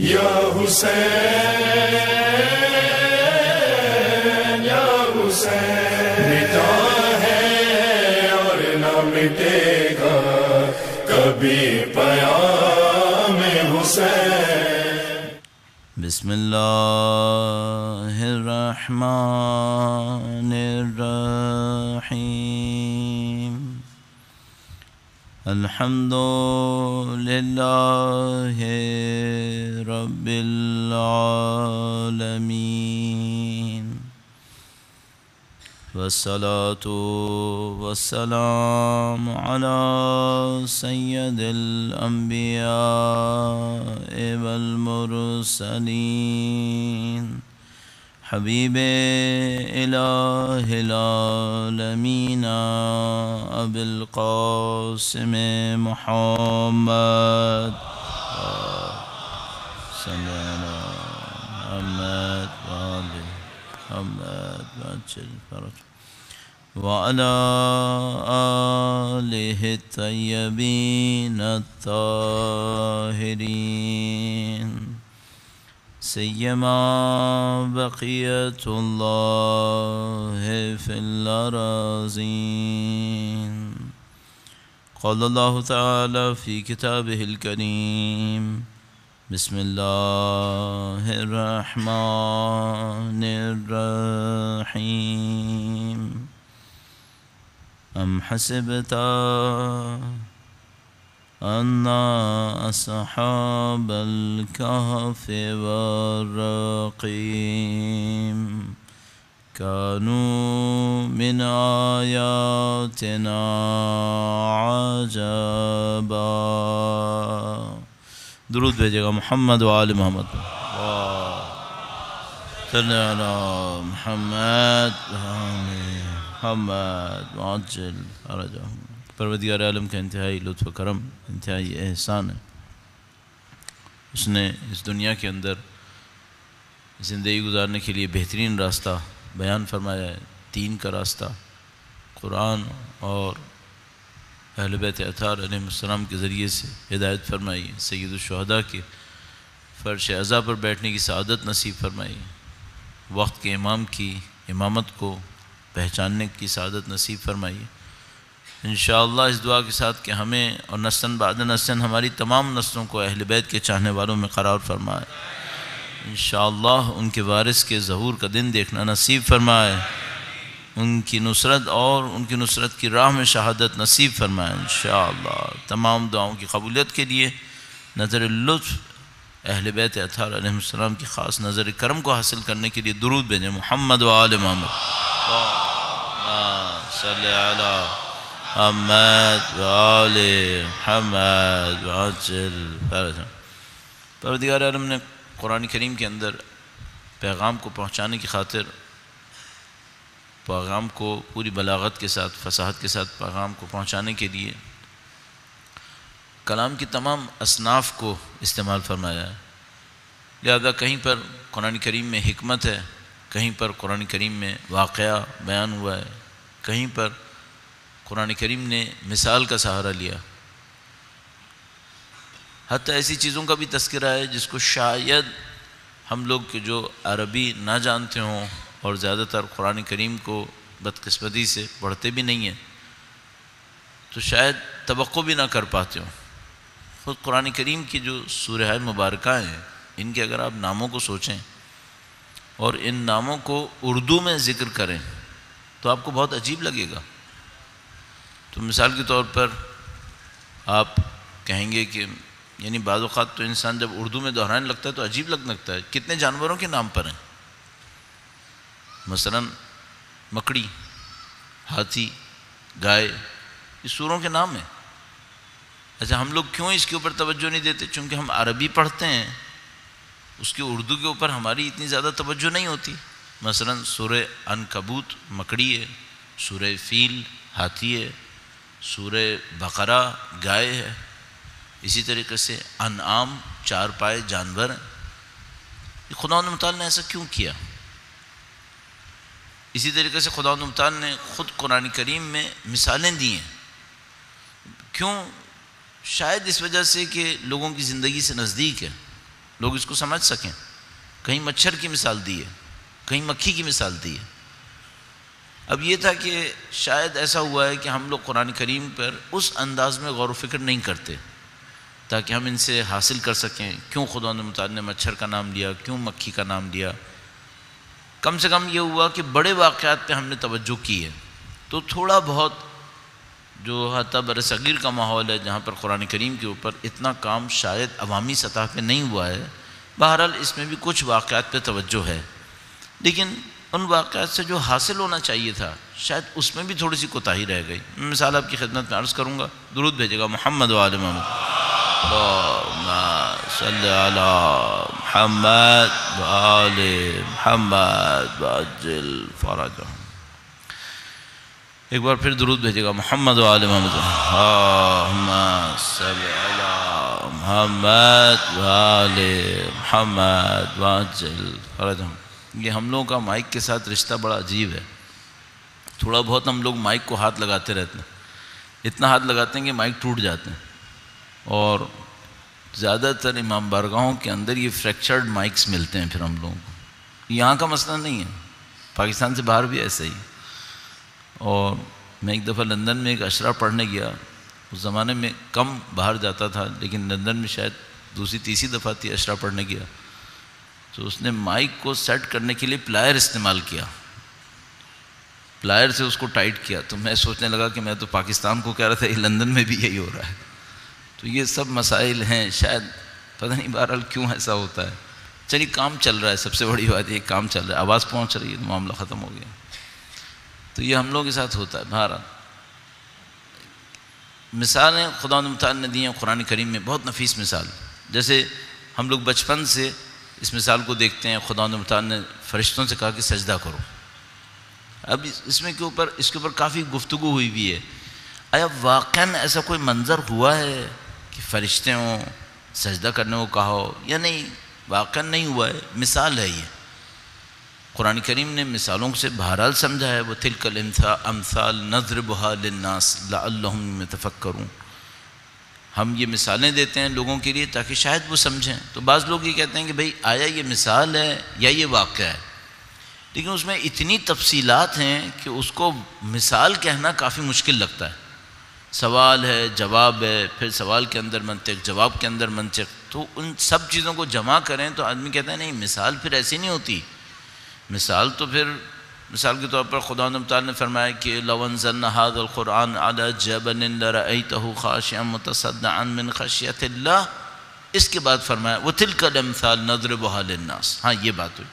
یا حسین یا حسین مٹا ہے اور نہ مٹے گا۔ کبھی پیام حسین۔ بسم اللہ الرحمن الحمد للہ رب العالمین والصلاة والسلام على سيد الأنبياء والمرسلين. حبيب إله العالمين أبي القاسم محمد. صلى على محمد وآله محمد وعجل فرج وعلى آله الطيبين الطاهرين. سيما بقية الله في الأراضين قال الله تعالى في كتابه الكريم بسم الله الرحمن الرحيم أم حسبت أن أصحاب الكهف والرقيم كانوا من آياتنا عجبا. درود بھیجے محمد و آل محمد صلی اللہ محمد. محمد معجل فرجہ پروردگار عالم کا انتہائی لطف و کرم، انتہائی احسان ہے۔ اس نے اس دنیا کے اندر زندگی گزارنے کے لیے بہترین راستہ بیان فرمایا ہے۔ دین کا راستہ، قرآن اور اہل بیت اطہار علیہ السلام کے ذریعے سے ہدایت فرمائی ہے۔ سید الشہداء کے فرش اعضا پر بیٹھنے کی سعادت نصیب فرمائی ہے۔ وقت کے امام کی امامت کو پہچاننے کی سعادت نصیب فرمائی ہے۔ انشاءاللہ اس دعا کے ساتھ کہ ہمیں اور نسن بعد نسن ہماری تمام نسلوں کو اہل بیت کے چاہنے والوں میں قرار فرمائے۔ انشاءاللہ ان کے وارث کے ظہور کا دن دیکھنا نصیب فرمائے۔ ان کی نصرت اور ان کی نصرت کی راہ میں شہادت نصیب فرمائے انشاءاللہ۔ تمام دعاؤں کی قبولیت کے لیے نظر لطف اہل بیت اطہار علیہ السلام کی خاص نظر کرم کو حاصل کرنے کے لیے درود بھیجیں۔ محمد و آل محمد۔ صلی اللہ محمد و آل محمد وعجل فرجا پروردگار عالم نے قرآن کریم کے اندر پیغام کو پہنچانے کی خاطر پیغام کو پوری بلاغت کے ساتھ، فصاحت کے ساتھ پیغام کو پہنچانے کے لیے کلام کی تمام اصناف کو استعمال فرمایا ہے۔ لہذا کہیں پر قرآن کریم میں حکمت ہے، کہیں پر قرآن کریم میں واقعہ بیان ہوا ہے، کہیں پر قرآن کریم نے مثال کا سہارا لیا۔ حتیٰ ایسی چیزوں کا بھی تذکرہ ہے جس کو شاید ہم لوگ کے جو عربی نہ جانتے ہوں اور زیادہ تر قرآن کریم کو بدقسمتی سے پڑھتے بھی نہیں ہیں، تو شاید توقع بھی نہ کر پاتے ہوں۔ خود قرآن کریم کی جو سورہ مبارکہ ہیں، ان کے اگر آپ ناموں کو سوچیں اور ان ناموں کو اردو میں ذکر کریں، تو آپ کو بہت عجیب لگے گا۔ تو مثال کے طور پر آپ کہیں گے کہ یعنی بعض اوقات تو انسان جب اردو میں دہرانے لگتا ہے تو عجیب لگ لگتا ہے کتنے جانوروں کے نام پر ہیں؟ مثلا مکڑی، ہاتھی، گائے، یہ سوروں کے نام ہیں۔ اچھا ہم لوگ کیوں اس کے اوپر توجہ نہیں دیتے؟ چونکہ ہم عربی پڑھتے ہیں، اس کے اردو کے اوپر ہماری اتنی زیادہ توجہ نہیں ہوتی۔ مثلا سورہ انکبوت مکڑی ہے، سورہ فیل ہاتھی ہے سورہ بقرہ گائے ہے۔ اسی طریقے سے انعام، چار پائے، جانور۔ ہیں خدا مطال نے ایسا کیوں کیا؟ اسی طریقے سے خدا مطال نے خود قرآن کریم میں مثالیں دی ہیں۔ کیوں؟ شاید اس وجہ سے کہ لوگوں کی زندگی سے نزدیک ہے۔ لوگ اس کو سمجھ سکیں۔ کہیں مچھر کی مثال دی ہے، کہیں مکھی کی مثال دی ہے۔ اب یہ تھا کہ شاید ایسا ہوا ہے کہ ہم لوگ قرآن کریم پر اس انداز میں غور و فکر نہیں کرتے، تاکہ ہم ان سے حاصل کر سکیں، کیوں خدا متعدد نے مچھر کا نام لیا، کیوں مکھی کا نام لیا؟ کم سے کم یہ ہوا کہ بڑے واقعات پہ ہم نے توجہ کی ہے۔ تو تھوڑا بہت جو حتی بر صغیر کا ماحول ہے، جہاں پر قرآن کریم کے اوپر اتنا کام شاید عوامی سطح پہ نہیں ہوا ہے، بہرحال اس میں بھی کچھ واقعات پہ توجہ ہے۔ لیکن ان واقعات سے جو حاصل ہونا چاہیے تھا، شاید اس میں بھی تھوڑی سی کوتاہی رہ گئی۔ میں مثال آپ کی خدمت میں عرض کروں گا، درود بھیجے گا محمد محمد۔ صلی محمد محمد فرج ایک بار پھر درود بھیجے گا محمد محمد۔ صلی محمد محمد فرج یہ ہم لوگوں کا مائک کے ساتھ رشتہ بڑا عجیب ہے۔ تھوڑا بہت ہم لوگ مائک کو ہاتھ لگاتے رہتے ہیں۔ اتنا ہاتھ لگاتے ہیں کہ مائک ٹوٹ جاتے ہیں۔ اور زیادہ تر امام بارگاہوں کے اندر یہ فریکچرڈ مائکس ملتے ہیں پھر ہم لوگوں کو۔ یہاں کا مسئلہ نہیں ہے۔ پاکستان سے باہر بھی ایسا ہی۔ اور میں ایک دفعہ لندن میں ایک اشرا پڑھنے گیا۔ اس زمانے میں کم باہر جاتا تھا، لیکن لندن میں شاید دوسری تیسری دفعہ تھی اشرا پڑھنے گیا۔ تو اس نے مائک کو سیٹ کرنے کے لیے پلائر استعمال کیا۔ پلائر سے اس کو ٹائٹ کیا۔ تو میں سوچنے لگا کہ میں تو پاکستان کو کہہ رہا تھا، یہ لندن میں بھی یہی ہو رہا ہے۔ تو یہ سب مسائل ہیں، شاید پتہ نہیں بہرحال کیوں ایسا ہوتا ہے۔ چلیے، کام چل رہا ہے، سب سے بڑی بات یہ کام چل رہا ہے، آواز پہنچ رہی ہے، تو معاملہ ختم ہو گیا۔ تو یہ ہم لوگوں کے ساتھ ہوتا ہے، بہرحال۔ مثالیں خدا مطالعہ نے دی ہیں قرآن کریم میں، بہت نفیس مثال۔ جیسے ہم لوگ بچپن سے اس مثال کو دیکھتے ہیں، خدا مطالعہ نے فرشتوں سے کہا کہ سجدہ کرو۔ اب اس میں کے اوپر، اس کے اوپر کافی گفتگو ہوئی بھی ہے۔ آیا واقعاً ایسا کوئی منظر ہوا ہے کہ فرشتے ہوں، سجدہ کرنے کو کہا ہو؟ یا نہیں، واقعاً نہیں ہوا ہے۔ مثال ہے یہ۔ قرآن کریم نے مثالوں سے بہرحال سمجھا ہے وہ تلکل امثال نظر بحال الناس لعلہم متفکرون ہم یہ مثالیں دیتے ہیں لوگوں کے لیے تاکہ شاید وہ سمجھیں۔ تو بعض لوگ یہ کہتے ہیں کہ بھئی آیا یہ مثال ہے یا یہ واقعہ ہے۔ لیکن اس میں اتنی تفصیلات ہیں کہ اس کو مثال کہنا کافی مشکل لگتا ہے۔ سوال ہے، جواب ہے، پھر سوال کے اندر منطق، جواب کے اندر منطق۔ تو ان سب چیزوں کو جمع کریں تو آدمی کہتا ہے نہیں، مثال پھر ایسی نہیں ہوتی۔ مثال تو پھر مثال کے طور پر خدا تعالیٰ نے فرمایا کہ لون ضنحاد القرآن علی جبن لرأیتہ خاشعا متصدعا من خشیت اللہ، اس کے بعد فرمایا وہ تلک الامثال نضربها للناس۔ ہاں یہ بات ہوئی۔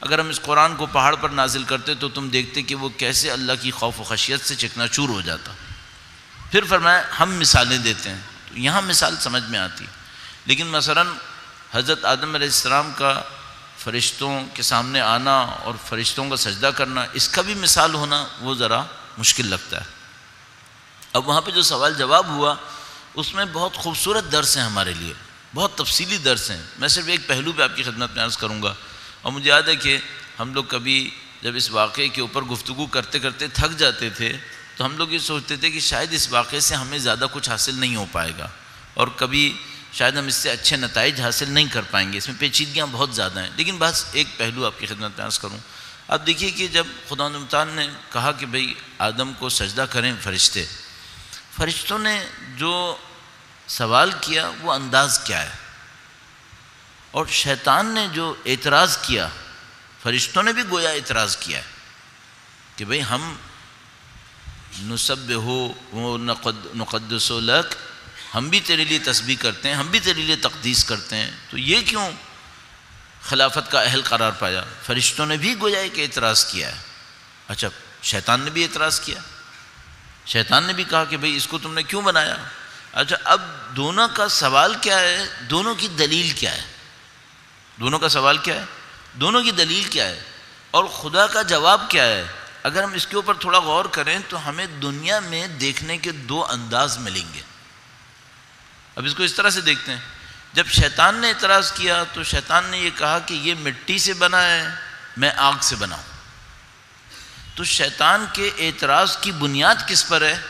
اگر ہم اس قرآن کو پہاڑ پر نازل کرتے تو تم دیکھتے کہ وہ کیسے اللہ کی خوف و خشیت سے چکنا چور ہو جاتا۔ پھر فرمایا، ہم مثالیں دیتے ہیں۔ تو یہاں مثال سمجھ میں آتی۔ لیکن مثلا حضرت آدم علیہ السلام کا فرشتوں کے سامنے آنا اور فرشتوں کا سجدہ کرنا، اس کا بھی مثال ہونا وہ ذرا مشکل لگتا ہے۔ اب وہاں پہ جو سوال جواب ہوا، اس میں بہت خوبصورت درس ہیں ہمارے لیے، بہت تفصیلی درس ہیں۔ میں صرف ایک پہلو پہ آپ کی خدمت میں عرض کروں گا۔ اور مجھے یاد ہے کہ ہم لوگ کبھی جب اس واقعے کے اوپر گفتگو کرتے کرتے تھک جاتے تھے، تو ہم لوگ یہ سوچتے تھے کہ شاید اس واقعے سے ہمیں زیادہ کچھ حاصل نہیں ہو پائے گا۔ اور کبھی شاید ہم اس سے اچھے نتائج حاصل نہیں کر پائیں گے، اس میں پیچیدگیاں بہت زیادہ ہیں۔ لیکن بس ایک پہلو آپ کی خدمت میں عرض کروں۔ اب دیکھیے کہ جب خدا نمطان نے کہا کہ بھئی آدم کو سجدہ کریں فرشتے، فرشتوں نے جو سوال کیا وہ انداز کیا ہے۔ اور شیطان نے جو اعتراض کیا، فرشتوں نے بھی گویا اعتراض کیا ہے کہ بھئی ہم نصب ہو وہ نقدس و لک ہم بھی تیرے لیے تسبیح کرتے ہیں، ہم بھی تیرے لیے تقدیس کرتے ہیں۔ تو یہ کیوں خلافت کا اہل قرار پایا؟ فرشتوں نے بھی گویا کہ اعتراض کیا ہے۔ اچھا شیطان نے بھی اعتراض کیا۔ شیطان نے بھی کہا کہ بھئی اس کو تم نے کیوں بنایا؟ اچھا اب دونوں کا سوال کیا ہے؟ دونوں کی دلیل کیا ہے؟ دونوں کا سوال کیا ہے؟ دونوں کی دلیل کیا ہے؟ اور خدا کا جواب کیا ہے؟ اگر ہم اس کے اوپر تھوڑا غور کریں تو ہمیں دنیا میں دیکھنے کے دو انداز ملیں گے۔ اب اس کو اس طرح سے دیکھتے ہیں۔ جب شیطان نے اعتراض کیا تو شیطان نے یہ کہا کہ یہ مٹی سے بنا ہے، میں آگ سے بناؤں۔ تو شیطان کے اعتراض کی بنیاد کس پر ہے؟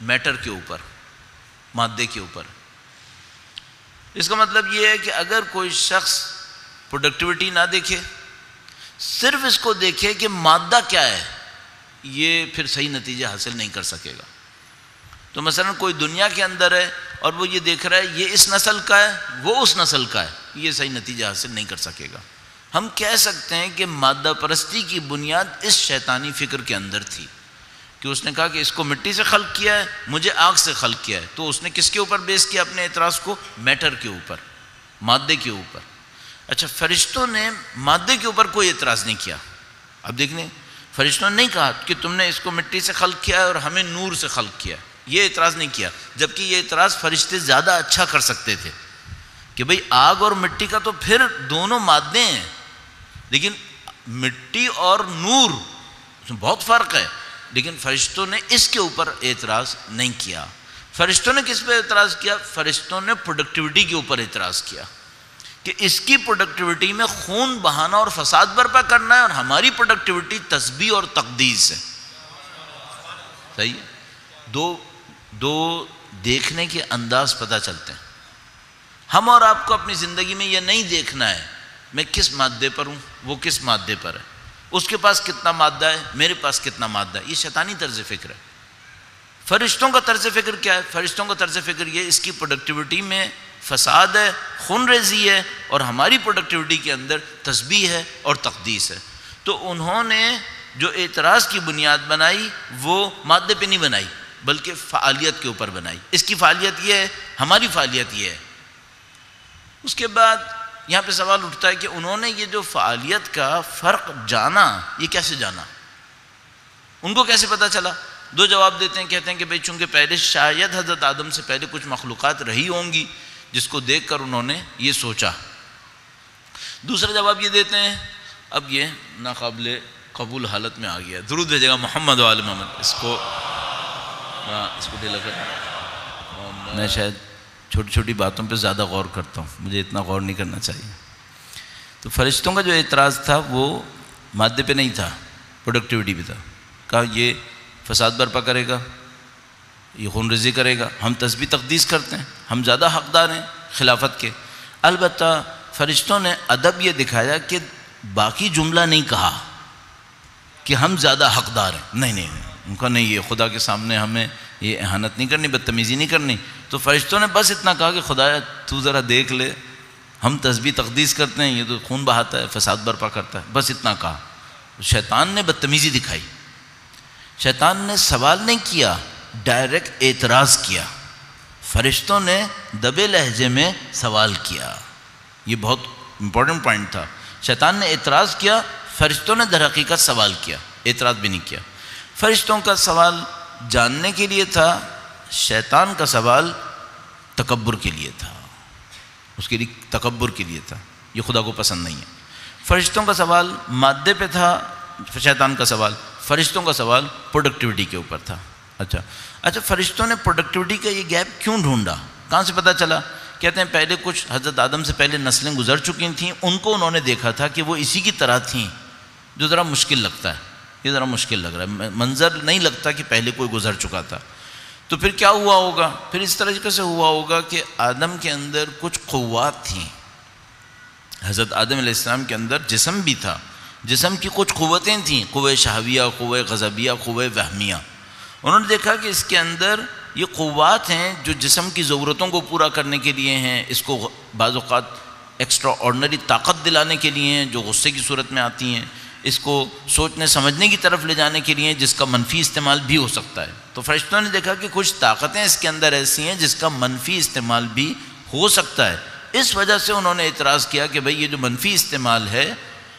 میٹر کے اوپر، مادے کے اوپر۔ اس کا مطلب یہ ہے کہ اگر کوئی شخص پروڈکٹیوٹی نہ دیکھے، صرف اس کو دیکھے کہ مادہ کیا ہے، یہ پھر صحیح نتیجہ حاصل نہیں کر سکے گا۔ تو مثلا کوئی دنیا کے اندر ہے اور وہ یہ دیکھ رہا ہے، یہ اس نسل کا ہے، وہ اس نسل کا ہے، یہ صحیح نتیجہ حاصل نہیں کر سکے گا۔ ہم کہہ سکتے ہیں کہ مادہ پرستی کی بنیاد اس شیطانی فکر کے اندر تھی کہ اس نے کہا کہ اس کو مٹی سے خلق کیا ہے، مجھے آگ سے خلق کیا ہے۔ تو اس نے کس کے اوپر بیس کیا اپنے اعتراض کو؟ میٹر کے اوپر، مادے کے اوپر۔ اچھا فرشتوں نے مادے کے اوپر کوئی اعتراض نہیں کیا۔ اب دیکھنے، فرشتوں نے نہیں کہا کہ تم نے اس کو مٹی سے خلق کیا ہے اور ہمیں نور سے خلق کیا ہے۔ یہ اعتراض نہیں کیا، جبکہ یہ اعتراض فرشتے زیادہ اچھا کر سکتے تھے کہ بھئی آگ اور مٹی کا تو پھر دونوں مادے ہیں، لیکن مٹی اور نور بہت فرق ہے، لیکن فرشتوں نے اس کے اوپر اعتراض نہیں کیا۔ فرشتوں نے کس پہ اعتراض کیا؟ فرشتوں نے پروڈکٹیوٹی کے اوپر اعتراض کیا کہ اس کی پروڈکٹیوٹی میں خون بہانا اور فساد برپا کرنا ہے اور ہماری پروڈکٹیوٹی تسبیح اور تقدیس ہے۔ صحیح دو دو دیکھنے کے انداز پتہ چلتے ہیں۔ ہم اور آپ کو اپنی زندگی میں یہ نہیں دیکھنا ہے میں کس مادے پر ہوں، وہ کس مادے پر ہے۔ اس کے پاس کتنا مادہ ہے، میرے پاس کتنا مادہ ہے۔ یہ شیطانی طرز فکر ہے۔ فرشتوں کا طرز فکر کیا ہے؟ فرشتوں کا طرز فکر یہ اس کی پروڈکٹیوٹی میں فساد ہے، خون ریزی ہے اور ہماری پروڈکٹیوٹی کے اندر تسبیح ہے اور تقدیس ہے۔ تو انہوں نے جو اعتراض کی بنیاد بنائی، وہ مادے پہ نہیں بنائی۔ بلکہ فعالیت کے اوپر بنائی۔ اس کی فعالیت یہ ہے، ہماری فعالیت یہ ہے۔ اس کے بعد یہاں پہ سوال اٹھتا ہے کہ انہوں نے یہ جو فعالیت کا فرق جانا، یہ کیسے جانا؟ ان کو کیسے پتا چلا؟ دو جواب دیتے ہیں، کہتے ہیں کہ بھئی چونکہ پہلے شاید حضرت آدم سے پہلے کچھ مخلوقات رہی ہوں گی، جس کو دیکھ کر انہوں نے یہ سوچا۔ دوسرا جواب یہ دیتے ہیں، اب یہ ناقابل قبول حالت میں آ گیا۔ درود بھیجے گا محمد وال محمد۔ اس کو ہاں، اس کو دلا کر میں شاید چھوٹی چھوٹی باتوں پہ زیادہ غور کرتا ہوں، مجھے اتنا غور نہیں کرنا چاہیے۔ تو فرشتوں کا جو اعتراض تھا، وہ مادے پہ نہیں تھا پروڈکٹیوٹی پہ تھا۔ کہا، یہ فساد برپا کرے گا، یہ خون رضی کرے گا، ہم تسبیح تقدیس کرتے ہیں، ہم زیادہ حقدار ہیں خلافت کے۔ البتہ فرشتوں نے ادب یہ دکھایا کہ باقی جملہ نہیں کہا کہ ہم زیادہ حقدار ہیں۔ نہیں نہیں۔ ان کا نہیں، یہ خدا کے سامنے ہمیں یہ احانت نہیں کرنی، بدتمیزی نہیں کرنی۔ تو فرشتوں نے بس اتنا کہا کہ خدا تو ذرا دیکھ لے۔ ہم تسبیح تقدیس کرتے ہیں، یہ تو خون بہاتا ہے، فساد برپا کرتا ہے۔ بس اتنا کہا۔ شیطان نے بدتمیزی دکھائی۔ شیطان نے سوال نہیں کیا، ڈائریکٹ اعتراض کیا۔ فرشتوں نے دبے لہجے میں سوال کیا۔ یہ بہت امپورٹنٹ پوائنٹ تھا۔ شیطان نے اعتراض کیا، فرشتوں نے در حقیقت سوال کیا۔ اعتراض بھی نہیں کیا۔ فرشتوں کا سوال جاننے کے لیے تھا، شیطان کا سوال تکبر کے لیے تھا۔ اس کے لیے تکبر کے لیے تھا۔ یہ خدا کو پسند نہیں ہے۔ فرشتوں کا سوال مادے پہ تھا، شیطان کا سوال فرشتوں کا سوال پروڈکٹیوٹی کے اوپر تھا۔ اچھا۔ اچھا فرشتوں نے پروڈکٹیوٹی کا یہ گیپ کیوں ڈھونڈا؟ کہاں سے پتہ چلا؟ کہتے ہیں پہلے کچھ حضرت آدم سے پہلے نسلیں گزر چکی تھیں، ان کو انہوں نے دیکھا تھا کہ وہ اسی کی طرح تھیں، جو ذرا مشکل لگتا ہے۔ یہ ذرا مشکل لگ رہا ہے۔ منظر نہیں لگتا کہ پہلے کوئی گزر چکا تھا۔ تو پھر کیا ہوا ہوگا؟ پھر اس طریقے سے ہوا ہوگا کہ آدم کے اندر کچھ قوات تھیں۔ حضرت آدم علیہ السلام کے اندر جسم بھی تھا۔ جسم کی کچھ قوتیں تھیں۔ قوہ شہویہ، قوہ غضبیہ، قوہ وہمیہ۔ انہوں نے دیکھا کہ اس کے اندر یہ قوات ہیں جو جسم کی ضرورتوں کو پورا کرنے کے لیے ہیں۔ اس کو بعض اوقات ایکسٹرا آرڈنری طاقت دلانے کے لیے ہیں جو غصے کی صورت میں آتی ہیں۔ اس کو سوچنے، سمجھنے کی طرف لے جانے کے لیے جس کا منفی استعمال بھی ہو سکتا ہے۔ تو فرشتوں نے دیکھا کہ کچھ طاقتیں اس کے اندر ایسی ہیں جس کا منفی استعمال بھی ہو سکتا ہے۔ اس وجہ سے انہوں نے اعتراض کیا کہ بھئی یہ جو منفی استعمال ہے،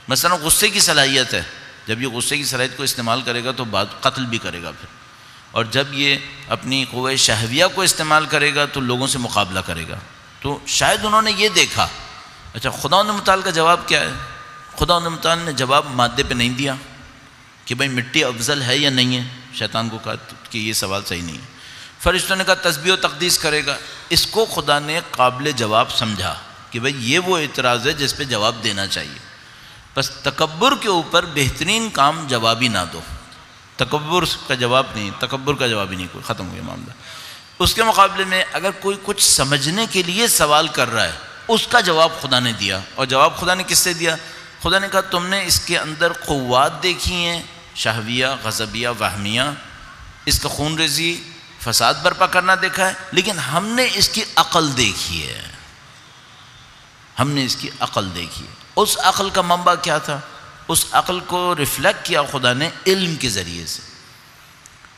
مثلا غصے کی صلاحیت ہے۔ جب یہ غصے کی صلاحیت کو استعمال کرے گا تو بعد قتل بھی کرے گا پھر۔ اور جب یہ اپنی قوہ شہویہ کو استعمال کرے گا تو لوگوں سے مقابلہ کرے گا۔ تو شاید انہوں نے یہ دیکھا۔ اچھا خدا مطالعہ کا جواب کیا ہے؟ خدا مطالعہ نے جواب مادے پہ نہیں دیا کہ بھائی مٹی افضل ہے یا نہیں ہے؟ شیطان کو کہا کہ یہ سوال صحیح نہیں ہے۔ فرشتوں نے کہا تسبیح و تقدیس کرے گا۔ اس کو خدا نے قابل جواب سمجھا کہ بھائی یہ وہ اعتراض ہے جس پہ جواب دینا چاہیے۔ بس تکبر کے اوپر بہترین کام جوابی نہ دو۔ تکبر کا جواب نہیں، تکبر کا جواب ہی نہیں، کوئی ختم ہو گیا معاملہ۔ اس کے مقابلے میں اگر کوئی کچھ سمجھنے کے لیے سوال کر رہا ہے، اس کا جواب خدا نے دیا۔ اور جواب خدا نے کس سے دیا؟ خدا نے کہا تم نے اس کے اندر قوات دیکھی ہیں، شہویہ، غضبیہ، وہمیہ، اس کا خون ریزی، فساد برپا کرنا دیکھا ہے، لیکن ہم نے اس کی عقل دیکھی ہے۔ ہم نے اس کی عقل دیکھی ہے۔ اس عقل کا منبع کیا تھا؟ اس عقل کو ریفلیکٹ کیا خدا نے علم کے ذریعے سے۔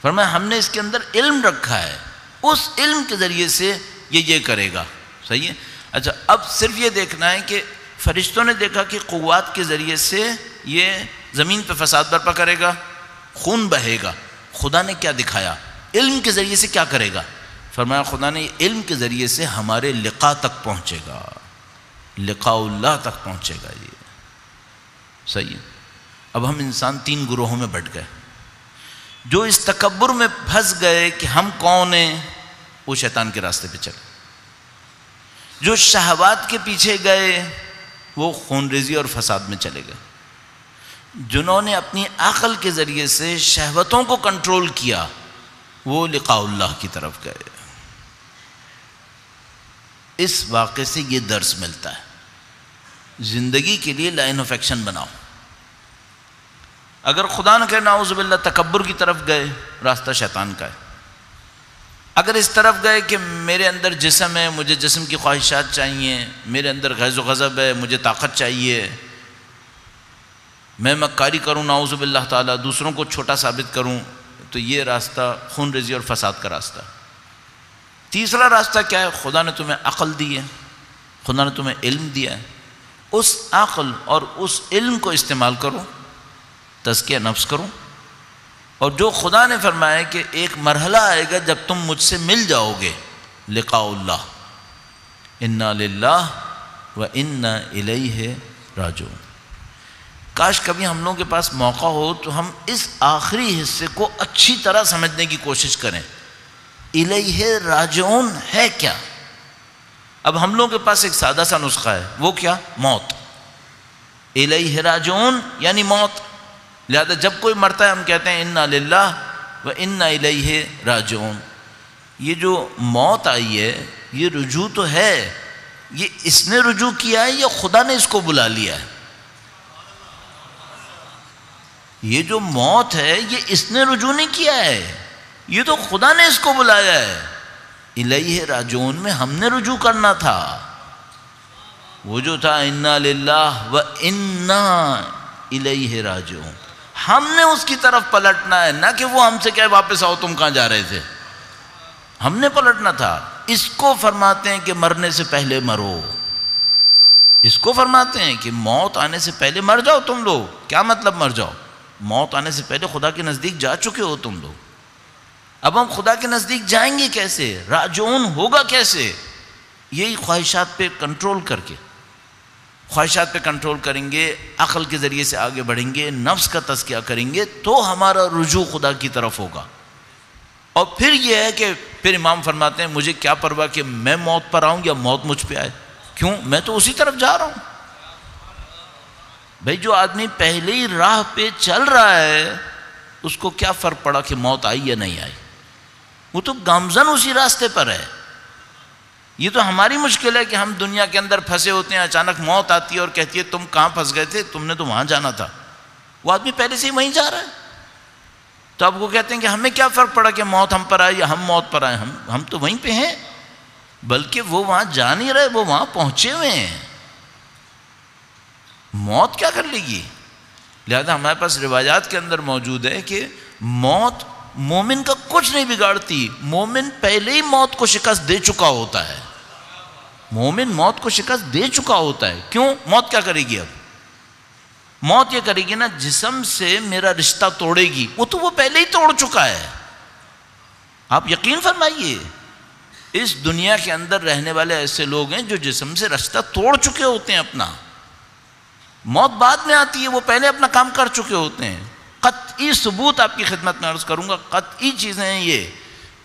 فرمایا، ہم نے اس کے اندر علم رکھا ہے۔ اس علم کے ذریعے سے یہ یہ کرے گا۔ صحیح ہے؟ اچھا اب صرف یہ دیکھنا ہے کہ فرشتوں نے دیکھا کہ قوات کے ذریعے سے یہ زمین پہ فساد برپا کرے گا، خون بہے گا۔ خدا نے کیا دکھایا؟ علم کے ذریعے سے کیا کرے گا؟ فرمایا، خدا نے علم کے ذریعے سے ہمارے لقا تک پہنچے گا۔ لقاء اللہ تک پہنچے گا یہ۔ صحیح۔ ہے اب ہم انسان تین گروہوں میں بٹ گئے۔ جو اس تکبر میں پھنس گئے کہ ہم کون ہیں، وہ شیطان کے راستے پہ چلے۔ جو شہوات کے پیچھے گئے وہ خون ریزی اور فساد میں چلے گئے۔ جنہوں نے اپنی عقل کے ذریعے سے شہوتوں کو کنٹرول کیا، وہ لقاء اللہ کی طرف گئے۔ اس واقعے سے یہ درس ملتا ہے۔ زندگی کے لیے لائن آف ایکشن بناؤ۔ اگر خدا نہ کہ ناؤز باللہ تکبر کی طرف گئے، راستہ شیطان کا ہے۔ اگر اس طرف گئے کہ میرے اندر جسم ہے، مجھے جسم کی خواہشات چاہیے، میرے اندر غیظ و غضب ہے، مجھے طاقت چاہیے، میں مکاری کروں ناؤز باللہ تعالیٰ، دوسروں کو چھوٹا ثابت کروں، تو یہ راستہ خون رضی اور فساد کا راستہ۔ تیسرا راستہ کیا ہے؟ خدا نے تمہیں عقل دی ہے، خدا نے تمہیں علم دیا ہے۔ اس عقل اور اس علم کو استعمال کرو، تزکیہ نفس کرو اور جو خدا نے فرمایا کہ ایک مرحلہ آئے گا جب تم مجھ سے مل جاؤ گے، لقاء اللہ۔ انا للہ و انا الیہ راجو کاش کبھی ہم لوگوں کے پاس موقع ہو تو ہم اس آخری حصے کو اچھی طرح سمجھنے کی کوشش کریں۔ الیہ راجعون ہے کیا؟ اب ہم لوگوں کے پاس ایک سادہ سا نسخہ ہے، وہ کیا؟ موت۔ الیہ راجعون یعنی موت۔ لہذا جب کوئی مرتا ہے ہم کہتے ہیں انا للہ و انا الیہ راجعون۔ یہ جو موت آئی ہے، یہ رجوع تو ہے۔ یہ اس نے رجوع کیا ہے یا خدا نے اس کو بلا لیا ہے؟ یہ جو موت ہے، یہ اس نے رجوع نہیں کیا ہے۔ یہ تو خدا نے اس کو بلایا ہے۔ الیہ راجون میں ہم نے رجوع کرنا تھا۔ وہ جو تھا انا للہ و انا الیہ راجعون۔ ہم نے اس کی طرف پلٹنا ہے، نہ کہ وہ ہم سے کہ واپس آؤ، تم کہاں جا رہے تھے؟ ہم نے پلٹنا تھا۔ اس کو فرماتے ہیں کہ مرنے سے پہلے مرو۔ اس کو فرماتے ہیں کہ موت آنے سے پہلے مر جاؤ تم لوگ۔ کیا مطلب مر جاؤ؟ موت آنے سے پہلے خدا کے نزدیک جا چکے ہو تم لوگ۔ اب ہم خدا کے نزدیک جائیں گے کیسے؟ راجون ہوگا کیسے؟ یہی خواہشات پہ کنٹرول کر کے۔ خواہشات پہ کنٹرول کریں گے، عقل کے ذریعے سے آگے بڑھیں گے، نفس کا تذکیہ کریں گے، تو ہمارا رجوع خدا کی طرف ہوگا۔ اور پھر یہ ہے کہ پھر امام فرماتے ہیں، مجھے کیا پرواہ کہ میں موت پر آؤں یا موت مجھ پہ آئے؟ کیوں؟ میں تو اسی طرف جا رہا ہوں۔ بھائی، جو آدمی پہلے ہی راہ پہ چل رہا ہے، اس کو کیا فرق پڑا کہ موت آئی یا نہیں آئی؟ وہ تو گامزن اسی راستے پر ہے۔ یہ تو ہماری مشکل ہے کہ ہم دنیا کے اندر پھنسے ہوتے ہیں، اچانک موت آتی ہے اور کہتی ہے، تم کہاں پھنس گئے تھے؟ تم نے تو وہاں جانا تھا۔ وہ آدمی پہلے سے ہی وہیں جا رہا ہے۔ تو اب وہ کہتے ہیں کہ ہمیں کیا فرق پڑا کہ موت ہم پر آئے یا ہم موت پر آئے؟ ہم ہم تو وہیں پہ ہیں۔ بلکہ وہ وہاں جا نہیں رہے، وہ وہاں پہنچے ہوئے ہیں۔ موت کیا کر لے گی؟ لہذا ہمارے پاس روایات کے اندر موجود ہے کہ موت مومن کا کچھ نہیں بگاڑتی۔ مومن پہلے ہی موت کو شکست دے چکا ہوتا ہے۔ مومن موت کو شکست دے چکا ہوتا ہے۔ کیوں؟ موت کیا کرے گی اب؟ موت یہ کرے گی نا، جسم سے میرا رشتہ توڑے گی۔ وہ تو وہ پہلے ہی توڑ چکا ہے۔ آپ یقین فرمائیے۔ اس دنیا کے اندر رہنے والے ایسے لوگ ہیں جو جسم سے رشتہ توڑ چکے ہوتے ہیں اپنا۔ موت بعد میں آتی ہے، وہ پہلے اپنا کام کر چکے ہوتے ہیں۔ قطعی ثبوت آپ کی خدمت میں عرض کروں گا، قطعی چیزیں ہیں یہ۔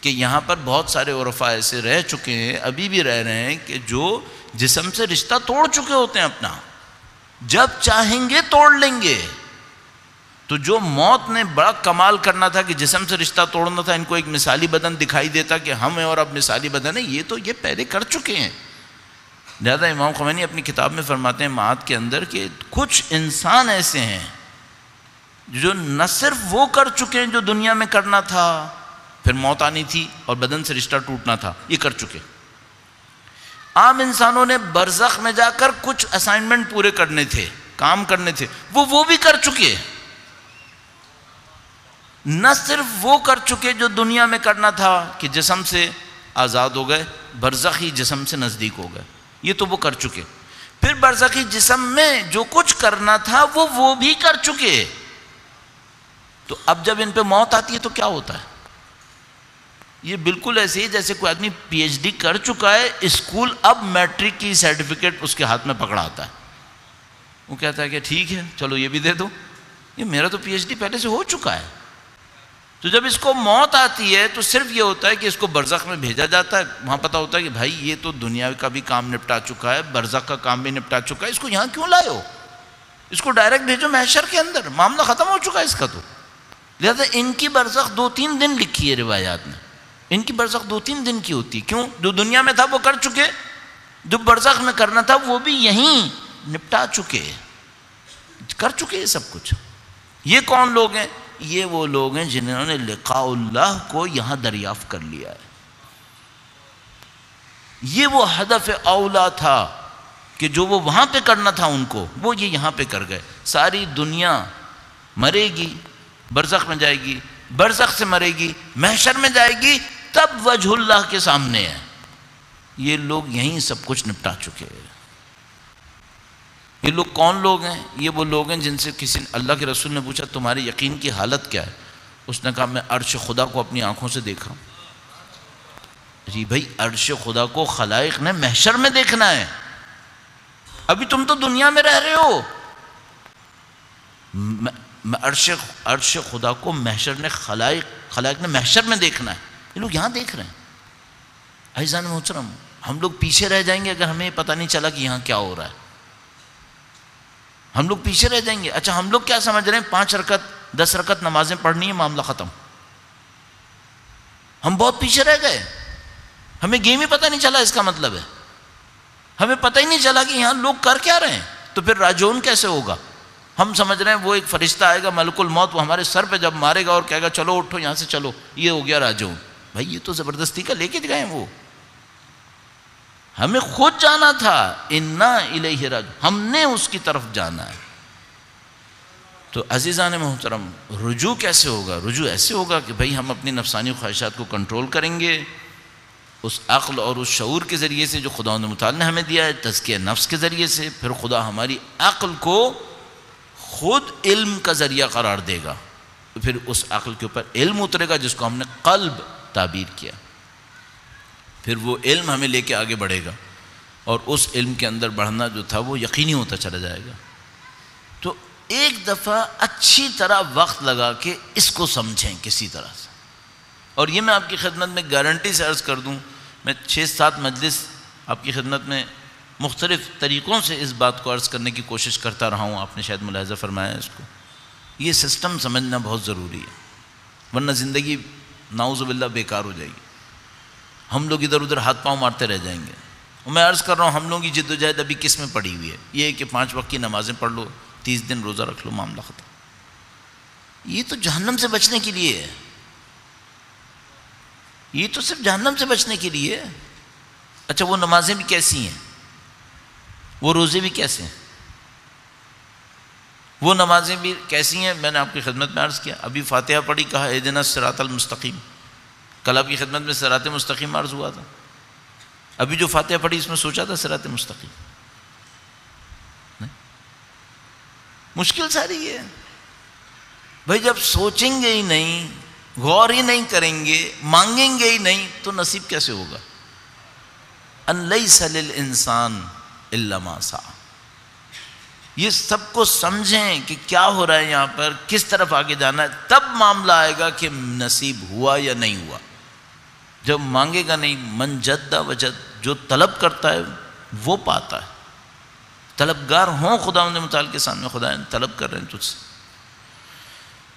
کہ یہاں پر بہت سارے عرفا ایسے رہ چکے ہیں، ابھی بھی رہ رہے ہیں کہ جو جسم سے رشتہ توڑ چکے ہوتے ہیں اپنا۔ جب چاہیں گے توڑ لیں گے۔ تو جو موت نے بڑا کمال کرنا تھا کہ جسم سے رشتہ توڑنا تھا، ان کو ایک مثالی بدن دکھائی دیتا کہ ہم ہیں اور اب مثالی بدن ہے، یہ تو یہ پہلے کر چکے ہیں۔ لہٰذا امام خمینی اپنی کتاب میں فرماتے ہیں مات کے اندر کہ کچھ انسان ایسے ہیں جو نہ صرف وہ کر چکے ہیں جو دنیا میں کرنا تھا۔ پھر موت آنی تھی اور بدن سے رشتہ ٹوٹنا تھا، یہ کر چکے۔ عام انسانوں نے برزخ میں جا کر کچھ اسائنمنٹ پورے کرنے تھے، کام کرنے تھے، وہ وہ بھی کر چکے۔ نہ صرف وہ کر چکے جو دنیا میں کرنا تھا کہ جسم سے آزاد ہو گئے برزخی جسم سے نزدیک ہو گئے۔ یہ تو وہ کر چکے۔ پھر برزخی جسم میں جو کچھ کرنا تھا، وہ وہ بھی کر چکے۔ تو اب جب ان پہ موت آتی ہے تو کیا ہوتا ہے؟ یہ بالکل ایسے ہی جیسے کوئی آدمی پی ایچ ڈی کر چکا ہے، اسکول اب میٹرک کی سرٹیفکیٹ اس کے ہاتھ میں پکڑاتا ہے۔ وہ کہتا ہے کہ ٹھیک ہے، چلو یہ بھی دے دو۔ یہ میرا تو پی ایچ ڈی پہلے سے ہو چکا ہے۔ تو جب اس کو موت آتی ہے تو صرف یہ ہوتا ہے کہ اس کو برزخ میں بھیجا جاتا ہے۔ وہاں پتہ ہوتا ہے کہ بھائی، یہ تو دنیا کا بھی کام نپٹا چکا ہے، برزخ کا کام بھی نپٹا چکا ہے۔ اس کو یہاں کیوں لائے ہو؟ اس کو ڈائریکٹ بھیجو محشر کے اندر۔ معاملہ ختم ہو چکا ہے اس کا تو۔ لہٰذا ان کی برزخ دو تین دن لکھی ہے روایات میں۔ ان کی برزخ دو تین دن کی ہوتی کیوں؟ جو دنیا میں تھا وہ کر چکے، جو برزخ میں کرنا تھا وہ بھی یہیں نپٹا چکے۔ کر چکے یہ سب کچھ۔ یہ کون لوگ ہیں؟ یہ وہ لوگ ہیں جنہوں نے لقاء اللہ کو یہاں دریافت کر لیا ہے۔ یہ وہ ہدف اولا تھا کہ جو وہ وہاں پہ کرنا تھا ان کو، وہ یہ یہاں پہ کر گئے۔ ساری دنیا مرے گی، برزخ میں جائے گی، برزخ سے مرے گی، محشر میں جائے گی تب وجہ اللہ کے سامنے ہے۔ یہ لوگ یہیں سب کچھ نپٹا چکے ہیں۔ یہ لوگ کون لوگ ہیں؟ یہ وہ لوگ ہیں جن سے کسی اللہ کے رسول نے پوچھا تمہارے یقین کی حالت کیا ہے؟ اس نے کہا، میں عرش خدا کو اپنی آنکھوں سے دیکھا جی بھائی، عرش خدا کو خلائق نے محشر میں دیکھنا ہے۔ ابھی تم تو دنیا میں رہ رہے ہو۔ میں عرش عرش خدا کو محشر نے خلائق خلائق نے محشر میں دیکھنا ہے۔ یہ لوگ یہاں دیکھ رہے ہیں۔ ایزان محترم، ہم لوگ پیچھے رہ جائیں گے اگر ہمیں پتہ نہیں چلا کہ یہاں کیا ہو رہا ہے۔ ہم لوگ پیچھے رہ جائیں گے۔ اچھا ہم لوگ کیا سمجھ رہے ہیں؟ پانچ رکت دس رکت نمازیں پڑھنی ہے، معاملہ ختم۔ ہم بہت پیچھے رہ گئے۔ ہمیں گیم ہی پتہ نہیں چلا، اس کا مطلب ہے۔ ہمیں پتہ ہی نہیں چلا کہ یہاں لوگ کر کیا رہے ہیں۔ تو پھر راجون کیسے ہوگا؟ ہم سمجھ رہے ہیں وہ ایک فرشتہ آئے گا، ملک الموت، وہ ہمارے سر پہ جب مارے گا اور کہے گا، چلو اٹھو، یہاں سے چلو۔ یہ ہو گیا راجون بھائی، یہ تو زبردستی کا لے کے گئے ہیں وہ۔ ہمیں خود جانا تھا۔ انا الیہ رج ہم نے اس کی طرف جانا۔ ہے تو عزیزان محترم، رجوع کیسے ہوگا؟ رجوع ایسے ہوگا کہ بھائی، ہم اپنی نفسانی خواہشات کو کنٹرول کریں گے۔ اس عقل اور اس شعور کے ذریعے سے جو خدا مطالعہ نے ہمیں دیا ہے، تزکیہ نفس کے ذریعے سے، پھر خدا ہماری عقل کو خود علم کا ذریعہ قرار دے گا۔ پھر اس عقل کے اوپر علم اترے گا، جس کو ہم نے قلب تعبیر کیا۔ پھر وہ علم ہمیں لے کے آگے بڑھے گا اور اس علم کے اندر بڑھنا جو تھا وہ یقینی ہوتا چلا جائے گا۔ تو ایک دفعہ اچھی طرح وقت لگا کے اس کو سمجھیں کسی طرح سے۔ اور یہ میں آپ کی خدمت میں گارنٹی سے عرض کر دوں، میں چھ سات مجلس آپ کی خدمت میں مختلف طریقوں سے اس بات کو عرض کرنے کی کوشش کرتا رہا ہوں، آپ نے شاید ملاحظہ فرمایا اس کو۔ یہ سسٹم سمجھنا بہت ضروری ہے۔ ورنہ زندگی ناؤز باللہ بیکار ہو جائے گی۔ ہم لوگ ادھر ادھر ہاتھ پاؤں مارتے رہ جائیں گے۔ میں عرض کر رہا ہوں، ہم لوگوں کی جد و جہد ابھی کس میں پڑی ہوئی ہے؟ یہ کہ پانچ وقت کی نمازیں پڑھ لو، تیس دن روزہ رکھ لو، معاملہ ختم۔ یہ تو جہنم سے بچنے کے لیے ہے۔ یہ تو صرف جہنم سے بچنے کے لیے ہے۔ اچھا وہ نمازیں بھی کیسی ہیں؟ وہ روزے بھی کیسے ہیں؟ وہ نمازیں بھی کیسی ہیں؟ میں نے آپ کی خدمت میں عرض کیا۔ ابھی فاتحہ پڑھی، کہا اے دن سرات المستقیم۔ کل آپ کی خدمت میں سرات مستقیم عرض ہوا تھا۔ ابھی جو فاتحہ پڑھی، اس میں سوچا تھا سرات مستقیم۔ مشکل ساری یہ بھائی جب سوچیں گے ہی نہیں، غور ہی نہیں کریں گے، مانگیں گے ہی نہیں، تو نصیب کیسے ہوگا؟ سل انسان علامہ سا یہ سب کو سمجھیں کہ کیا ہو رہا ہے یہاں پر، کس طرف آگے جانا ہے، تب معاملہ آئے گا کہ نصیب ہوا یا نہیں ہوا۔ جب مانگے گا نہیں، من جدہ وجد، جو طلب کرتا ہے، وہ پاتا ہے۔ طلبگار ہوں خدا ان مطالعے کے سامنے، خدا طلب کر رہے ہیں تجھ سے۔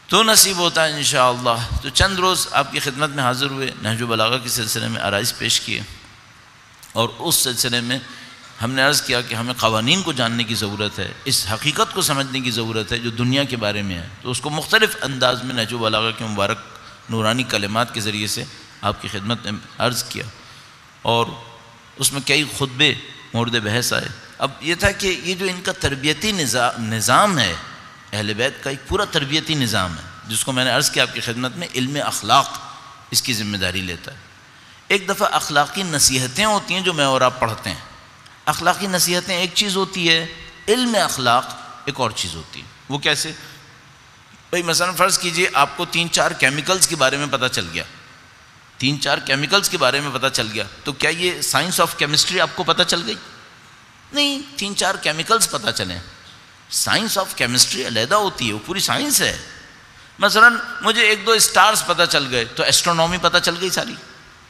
تو نصیب ہوتا ہے انشاءاللہ۔ تو چند روز آپ کی خدمت میں حاضر ہوئے، نہج و بلاغہ کے سلسلے میں آرائش پیش کیے۔ اور اس سلسلے میں ہم نے عرض کیا کہ ہمیں قوانین کو جاننے کی ضرورت ہے، اس حقیقت کو سمجھنے کی ضرورت ہے جو دنیا کے بارے میں ہے۔ تو اس کو مختلف انداز میں نہج و بلاغہ کے مبارک نورانی کلمات کے ذریعے سے آپ کی خدمت میں عرض کیا۔ اور اس میں کئی خطبے مورد بحث آئے۔ اب یہ تھا کہ یہ جو ان کا تربیتی نظام ہے، اہل بیت کا ایک پورا تربیتی نظام ہے، جس کو میں نے عرض کیا آپ کی خدمت میں، علم اخلاق اس کی ذمہ داری لیتا ہے۔ ایک دفعہ اخلاقی نصیحتیں ہوتی ہیں جو میں اور آپ پڑھتے ہیں۔ اخلاقی نصیحتیں ایک چیز ہوتی ہے، علم اخلاق ایک اور چیز ہوتی ہے۔ وہ کیسے؟ بھائی مثلا فرض کیجیے آپ کو تین چار کیمیکلز کے بارے میں پتہ چل گیا۔ تین چار کیمیکلز کے بارے میں پتہ چل گیا۔ تو کیا یہ سائنس آف کیمسٹری آپ کو پتہ چل گئی؟ نہیں، تین چار کیمیکلز پتہ چلیں سائنس آف کیمسٹری علیحدہ ہوتی ہے، وہ پوری سائنس ہے۔ مثلا مجھے ایک دو اسٹارز پتہ چل گئے، تو ایسٹرونومی پتہ چل گئی ساری۔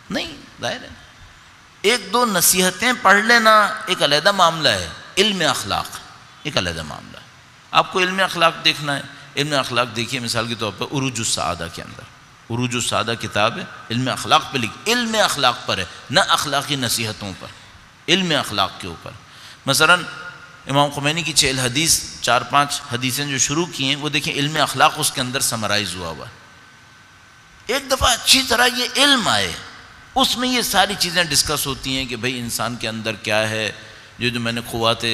نہیں، ظاہر ہے۔ ایک دو نصیحتیں پڑھ لینا ایک علیحدہ معاملہ ہے۔ علم اخلاق، ایک علیحدہ معاملہ۔ ہے آپ کو علم اخلاق دیکھنا ہے۔ علم اخلاق دیکھیے، مثال کے طور پر عروج السعادہ کے اندر۔ عروج السعادہ کتاب ہے، علم اخلاق پہ لکھ علم اخلاق پر ہے، نہ اخلاقی نصیحتوں پر۔ علم اخلاق کے اوپر۔ مثلا امام خمینی کی چہل حدیث، چار پانچ حدیثیں جو شروع کی ہیں، وہ دیکھیں علم اخلاق اس کے اندر سمرائز ہوا ہوا۔ ایک دفعہ اچھی طرح یہ علم آئے۔ اس میں یہ ساری چیزیں ڈسکس ہوتی ہیں کہ بھئی انسان کے اندر کیا ہے؟ جو جو میں نے قوات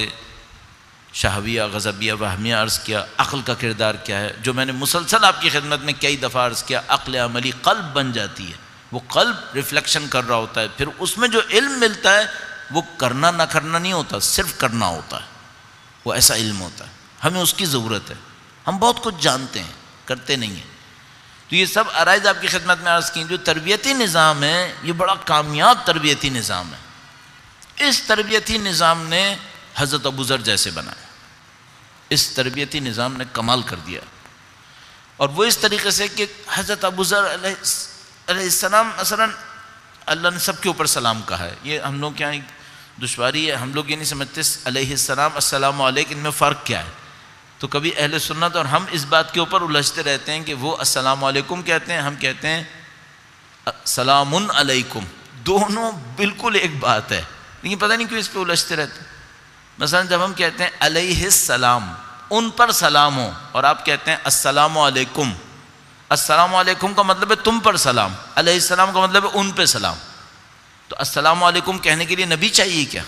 شہویہ، غضبیہ، وہمیہ عرض کیا، عقل کا کردار کیا ہے؟ جو میں نے مسلسل آپ کی خدمت میں کئی دفعہ عرض کیا، عقل عملی قلب بن جاتی ہے۔ وہ قلب ریفلیکشن کر رہا ہوتا ہے۔ پھر اس میں جو علم ملتا ہے، وہ کرنا نہ کرنا نہیں ہوتا، صرف کرنا ہوتا ہے۔ وہ ایسا علم ہوتا ہے۔ ہمیں اس کی ضرورت ہے۔ ہم بہت کچھ جانتے ہیں، کرتے نہیں ہیں۔ تو یہ سب عرائض آپ کی خدمت میں عرض کی جو تربیتی نظام ہے، یہ بڑا کامیاب تربیتی نظام ہے۔ اس تربیتی نظام نے حضرت ابو ذر جیسے بنایا۔ اس تربیتی نظام نے کمال کر دیا۔ اور وہ اس طریقے سے کہ حضرت ابو ذر علیہ السلام مثلا اللہ نے سب کے اوپر سلام کہا ہے۔ یہ ہم لوگ کیا دشواری ہے۔ ہم لوگ یہ نہیں سمجھتے، علیہ السلام السلام علیکم، ان میں فرق کیا ہے؟ تو کبھی اہل سنت اور ہم اس بات کے اوپر الجھتے رہتے ہیں کہ وہ السلام علیکم کہتے ہیں، ہم کہتے ہیں سلام علیکم۔ دونوں بالکل ایک بات ہے۔ لیکن پتہ نہیں کیوں اس پہ الجھتے رہتے ہیں۔ مثلا جب ہم کہتے ہیں، علیہ السلام، ان پر سلام ہو اور آپ کہتے ہیں، السلام علیکم۔ السلام علیکم کا مطلب ہے تم پر سلام، علیہ السلام کا مطلب ہے ان پہ سلام۔ تو السلام علیکم کہنے کے لیے نبی چاہیے کیا؟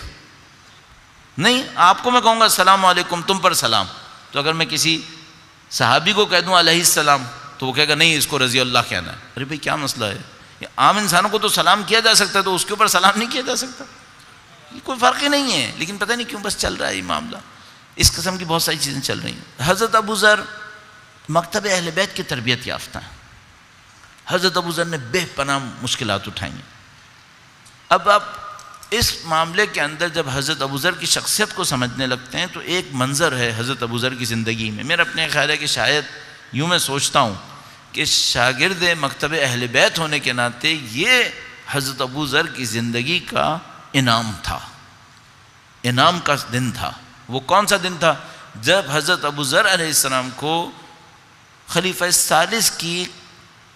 نہیں، آپ کو میں کہوں گا، السلام علیکم، تم پر سلام۔ تو اگر میں کسی صحابی کو کہہ دوں علیہ السلام، تو وہ کہے گا نہیں، اس کو رضی اللہ کہنا ہے۔ ارے بھائی، کیا مسئلہ ہے؟ عام انسانوں کو تو سلام کیا جا سکتا ہے، تو اس کے اوپر سلام نہیں کیا جا سکتا۔ یہ کوئی فرق ہی نہیں ہے۔ لیکن پتہ نہیں کیوں بس چل رہا ہے یہ معاملہ۔ اس قسم کی بہت ساری چیزیں چل رہی ہیں۔ حضرت ابو ذر مکتب اہل بیت کی تربیت یافتہ ہیں۔ حضرت ابو ذر نے بے پناہ مشکلات اٹھائی ہیں اب آپ اس معاملے کے اندر جب حضرت ابو ذر کی شخصیت کو سمجھنے لگتے ہیں تو ایک منظر ہے حضرت ابو ذر کی زندگی میں۔ میرا اپنے خیال ہے کہ شاید یوں میں سوچتا ہوں کہ شاگرد مکتب اہل بیت ہونے کے ناطے یہ حضرت ابو ذر کی زندگی کا انعام تھا۔ انعام کا دن تھا۔ وہ کون سا دن تھا؟ جب حضرت ابو ذر علیہ السلام کو خلیفہ سالس کی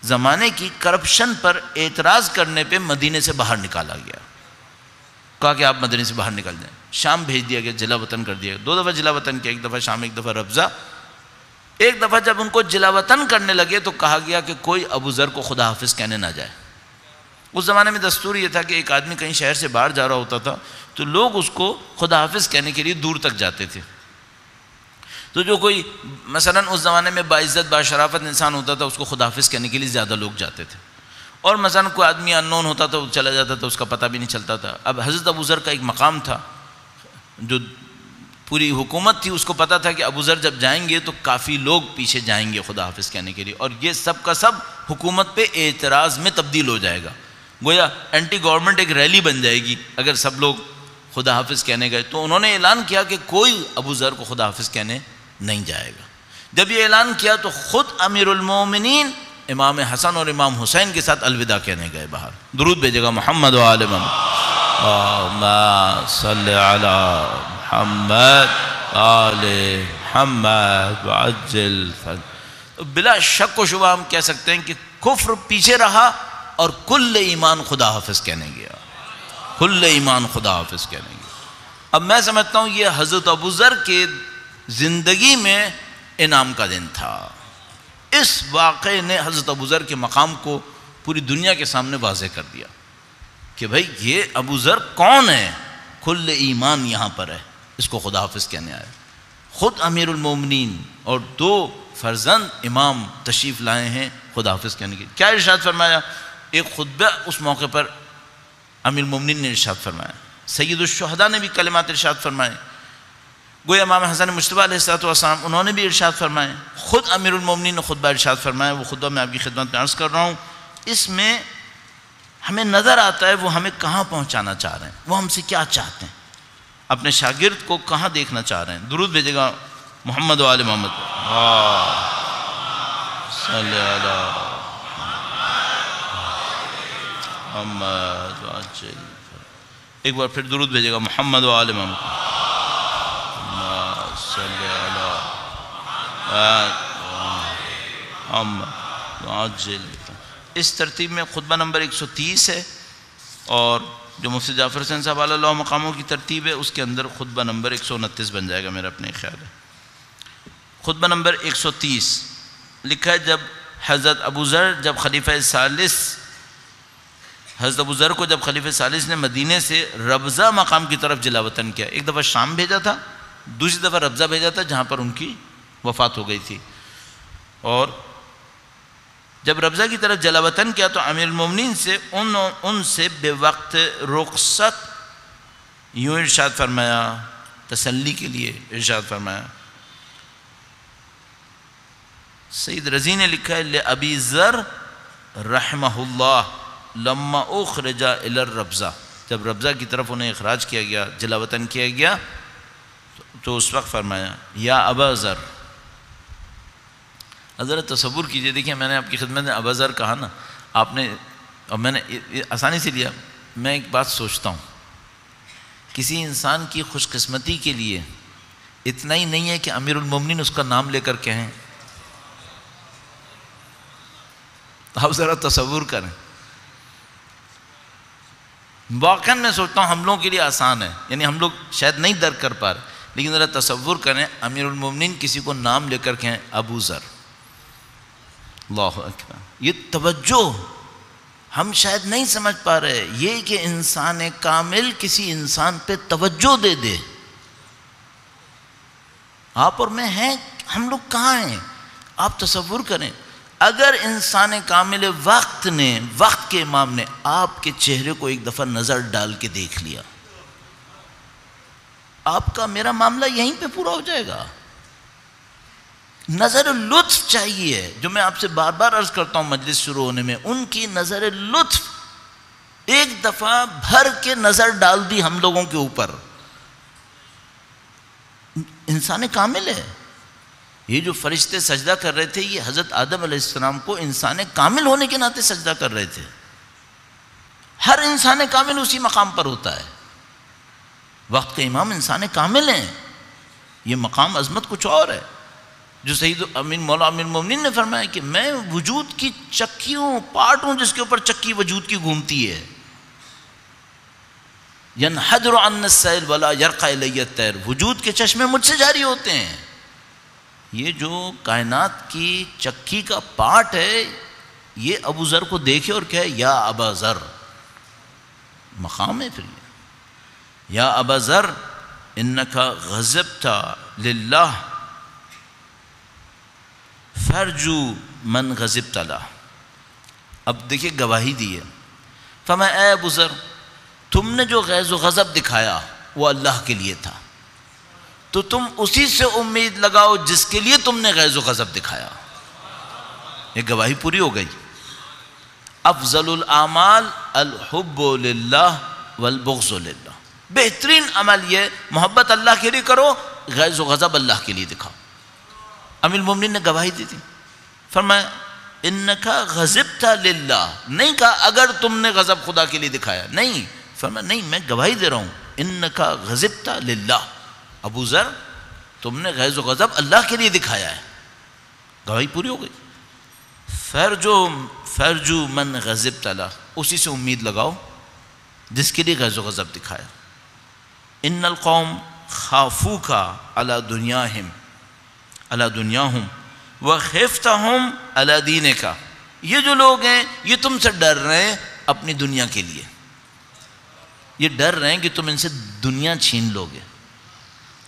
زمانے کی کرپشن پر اعتراض کرنے پہ مدینے سے باہر نکالا گیا۔ کہا کہ آپ مدینے سے باہر نکل جائیں۔ شام بھیج دیا گیا، جلا وطن کر دیا گیا۔ دو دفعہ جلا وطن کیا، ایک دفعہ شام، ایک دفعہ ربضہ۔ ایک دفعہ جب ان کو جلا وطن کرنے لگے تو کہا گیا کہ کوئی ابو ذر کو خدا حافظ کہنے نہ جائے۔ اس زمانے میں دستور یہ تھا کہ ایک آدمی کہیں شہر سے باہر جا رہا ہوتا تھا تو لوگ اس کو خدا حافظ کہنے کے لیے دور تک جاتے تھے۔ تو جو کوئی، مثلا اس زمانے میں باعزت، باشرافت انسان ہوتا تھا، اس کو خدا حافظ کہنے کے لیے زیادہ لوگ جاتے تھے۔ اور مثلا کوئی آدمی انون ہوتا تھا وہ چلا جاتا تھا اس کا پتہ بھی نہیں چلتا تھا۔ اب حضرت ابو ذر کا ایک مقام تھا۔ جو پوری حکومت تھی، اس کو پتا تھا کہ ابو ذر جب جائیں گے تو کافی لوگ پیچھے جائیں گے خدا حافظ کہنے کے لیے۔ اور یہ سب کا سب حکومت پہ اعتراض میں تبدیل ہو جائے گا۔ گویا اینٹی گورنمنٹ ایک ریلی بن جائے گی اگر سب لوگ خدا حافظ کہنے گئے۔ تو انہوں نے اعلان کیا کہ کوئی ابو ذر کو خدا حافظ کہنے نہیں جائے گا۔ جب یہ اعلان کیا تو خود امیر المومنین امام حسن اور امام حسین کے ساتھ الوداع کہنے گئے باہر۔ درود بھیجے گا محمد و عالم صلی علی محمد آل محمد وعجل بلا شک و شبہ ہم کہہ سکتے ہیں کہ کفر پیچھے رہا اور کل ایمان خدا حافظ کہنے گیا۔ کل ایمان خدا حافظ کہنے گیا۔ اب میں سمجھتا ہوں یہ حضرت ابو ذر کے زندگی میں انعام کا دن تھا۔ اس واقعے نے حضرت ابو ذر کے مقام کو پوری دنیا کے سامنے واضح کر دیا کہ بھائی یہ ابو ذر کون ہے؟ کل ایمان یہاں پر ہے۔ اس کو خدا حافظ کہنے آیا خود امیر المومنین اور دو فرزند امام تشریف لائے ہیں خدا حافظ کہنے کے۔ کیا ارشاد فرمایا؟ ایک خطبہ اس موقع پر امیر المومنین نے ارشاد فرمایا۔ سید الشہدہ نے بھی کلمات ارشاد فرمائے۔ گویا امام حسن مشتبہ علیہ السلام والسلام، انہوں نے بھی ارشاد فرمائے، خود امیر المومنین نے خطبہ ارشاد فرمایا، وہ خطبہ میں آپ کی خدمت میں عرض کر رہا ہوں، اس میں ہمیں نظر آتا ہے وہ ہمیں کہاں پہنچانا چاہ رہے ہیں، وہ ہم سے کیا چاہتے ہیں۔ اپنے شاگرد کو کہاں دیکھنا چاہ رہے ہیں۔ درود بھیجے گا محمد وال محمد۔ صلی اللہ محمد۔ ایک بار پھر درود بھیجے گا محمد وال محمد۔ اس ترتیب میں خطبہ نمبر ایک سو تیس ہے اور جو مفتی جعفر حسین صاحب علیہ اللہ مقاموں کی ترتیب ہے، اس کے اندر خطبہ نمبر ایک سو انتیس بن جائے گا میرا اپنے خیال ہے خطبہ نمبر ایک سو تیس لکھا ہے، جب حضرت ابو ذر، جب خلیفہ سالس حضرت ابو ذر کو جب خلیفہ سالس نے مدینے سے ربضہ مقام کی طرف جلا وطن کیا، ایک دفعہ شام بھیجا تھا، دوسری دفعہ ربضہ بھیجا تھا، جہاں پر ان کی وفات ہو گئی تھی۔ اور جب ربضہ کی طرف جلا وطن کیا تو امیر المومنین سے ان ان سے بے وقت رخصت یوں ارشاد فرمایا، تسلی کے لیے ارشاد فرمایا۔ سید رضی نے لکھا ہے ابی ذر رحمہ اللہ لما اخرجا الربضہ۔ جب ربضہ کی طرف انہیں اخراج کیا گیا، جلا وطن کیا گیا، تو اس وقت فرمایا، یا ابا ذر حضرت تصور کیجیے۔ دیکھیں، میں نے آپ کی خدمت میں ابازر کہا نا، آپ نے، اور میں نے آسانی سے لیا۔ میں ایک بات سوچتا ہوں۔ کسی انسان کی خوش قسمتی کے لیے اتنا ہی نہیں ہے کہ امیر المومنین اس کا نام لے کر کہیں۔ آپ ذرا تصور کریں۔ واقع میں سوچتا ہوں ہم لوگوں کے لیے آسان ہے۔ یعنی ہم لوگ شاید نہیں درک کر پا رہے، لیکن ذرا تصور کریں، امیر المومنین کسی کو نام لے کر کہیں ابو ذر۔ اللہ اکبر یہ توجہ ہم شاید نہیں سمجھ پا رہے، یہ کہ انسان کامل کسی انسان پہ توجہ دے دے۔ آپ اور میں ہیں، ہم لوگ کہاں ہیں؟ آپ تصور کریں، اگر انسان کامل وقت نے، وقت کے امام نے آپ کے چہرے کو ایک دفعہ نظر ڈال کے دیکھ لیا، آپ کا میرا معاملہ یہیں پہ پورا ہو جائے گا۔ نظر لطف چاہیے جو میں آپ سے بار بار عرض کرتا ہوں مجلس شروع ہونے میں، ان کی نظر لطف ایک دفعہ بھر کے نظر ڈال دی ہم لوگوں کے اوپر۔ انسان کامل ہے۔ یہ جو فرشتے سجدہ کر رہے تھے، یہ حضرت آدم علیہ السلام کو انسان کامل ہونے کے ناطے سجدہ کر رہے تھے۔ ہر انسان کامل اسی مقام پر ہوتا ہے۔ وقت کے امام انسان کامل ہیں۔ یہ مقام عظمت کچھ اور ہے۔ جو سعید امین مولا امین مومنین نے فرمایا کہ میں وجود کی چکیوں پارٹ ہوں جس کے اوپر چکی وجود کی گھومتی ہے۔ ینحدر عن السیل ولا یرقع الی التیر وجود کے چشمے مجھ سے جاری ہوتے ہیں۔ یہ جو کائنات کی چکی کا پارٹ ہے، یہ ابو ذر کو دیکھے اور کہے، یا ابا ذر۔ مقام ہے پھر یہ۔ یا ابا ذر، انکا غزبتا للہ۔ فرجو من غزب تلا۔ اب دیکھیے گواہی دی ہے۔ فما اے ابو ذر، تم نے جو غیظ و غضب دکھایا وہ اللہ کے لیے تھا۔ تو تم اسی سے امید لگاؤ جس کے لیے تم نے غیظ و غضب دکھایا۔ یہ گواہی پوری ہو گئی۔ افضل الاعمال الحب للہ والبغض للہ۔ بہترین عمل یہ، محبت اللہ کے لیے کرو، غیظ و غضب اللہ کے لیے دکھاؤ۔ امیر المومنین نے گواہی دی تھی۔ فرمایا، انکا غضبتا للہ۔ نہیں کہا، اگر تم نے غضب خدا کے لیے دکھایا۔ نہیں۔ فرمایا، نہیں، میں گواہی دے رہا ہوں۔ انکا غضبتا للہ۔ ابو ذر، تم نے غیظ و غضب اللہ کے لیے دکھایا ہے۔ گواہی پوری ہو گئی۔ فرجو فرجو من غزب تلا اسی سے امید لگاؤ، جس کے لیے غز و غضب دکھایا۔ ان القوم خافو کا اللہ دنیا ہم اللہ دنیا ہوں وہ خیفتہ ہوں اللہ دین کا یہ جو لوگ ہیں، یہ تم سے ڈر رہے ہیں اپنی دنیا کے لیے۔ یہ ڈر رہے ہیں کہ تم ان سے دنیا چھین لو گے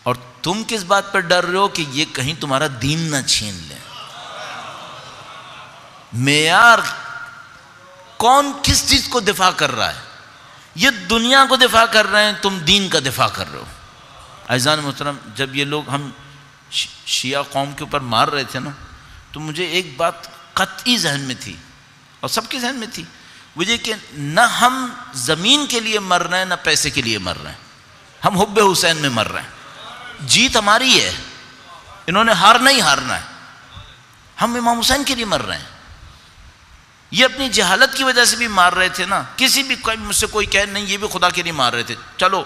اور تم کس بات پر ڈر رہے ہو کہ یہ کہیں تمہارا دین نہ چھین لیں معیار کون کس چیز کو دفاع کر رہا ہے؟ یہ دنیا کو دفاع کر رہے ہیں، تم دین کا دفاع کر رہے ہو۔ ایزان محترم، جب یہ لوگ ہم شیعہ قوم کے اوپر مار رہے تھے نا، تو مجھے ایک بات قطعی ذہن میں تھی، اور سب کے ذہن میں تھی، وہ یہ کہ نہ ہم زمین کے لیے مر رہے ہیں، نہ پیسے کے لیے مر رہے ہیں، ہم حب حسین میں مر رہے ہیں۔ جیت ہماری ہے، انہوں نے ہار نہیں ہارنا ہے، ہم امام حسین کے لیے مر رہے ہیں۔ یہ اپنی جہالت کی وجہ سے بھی مار رہے تھے نا، کسی بھی مجھ سے کوئی کہہ نہیں، یہ بھی خدا کے لیے مار رہے تھے۔ چلو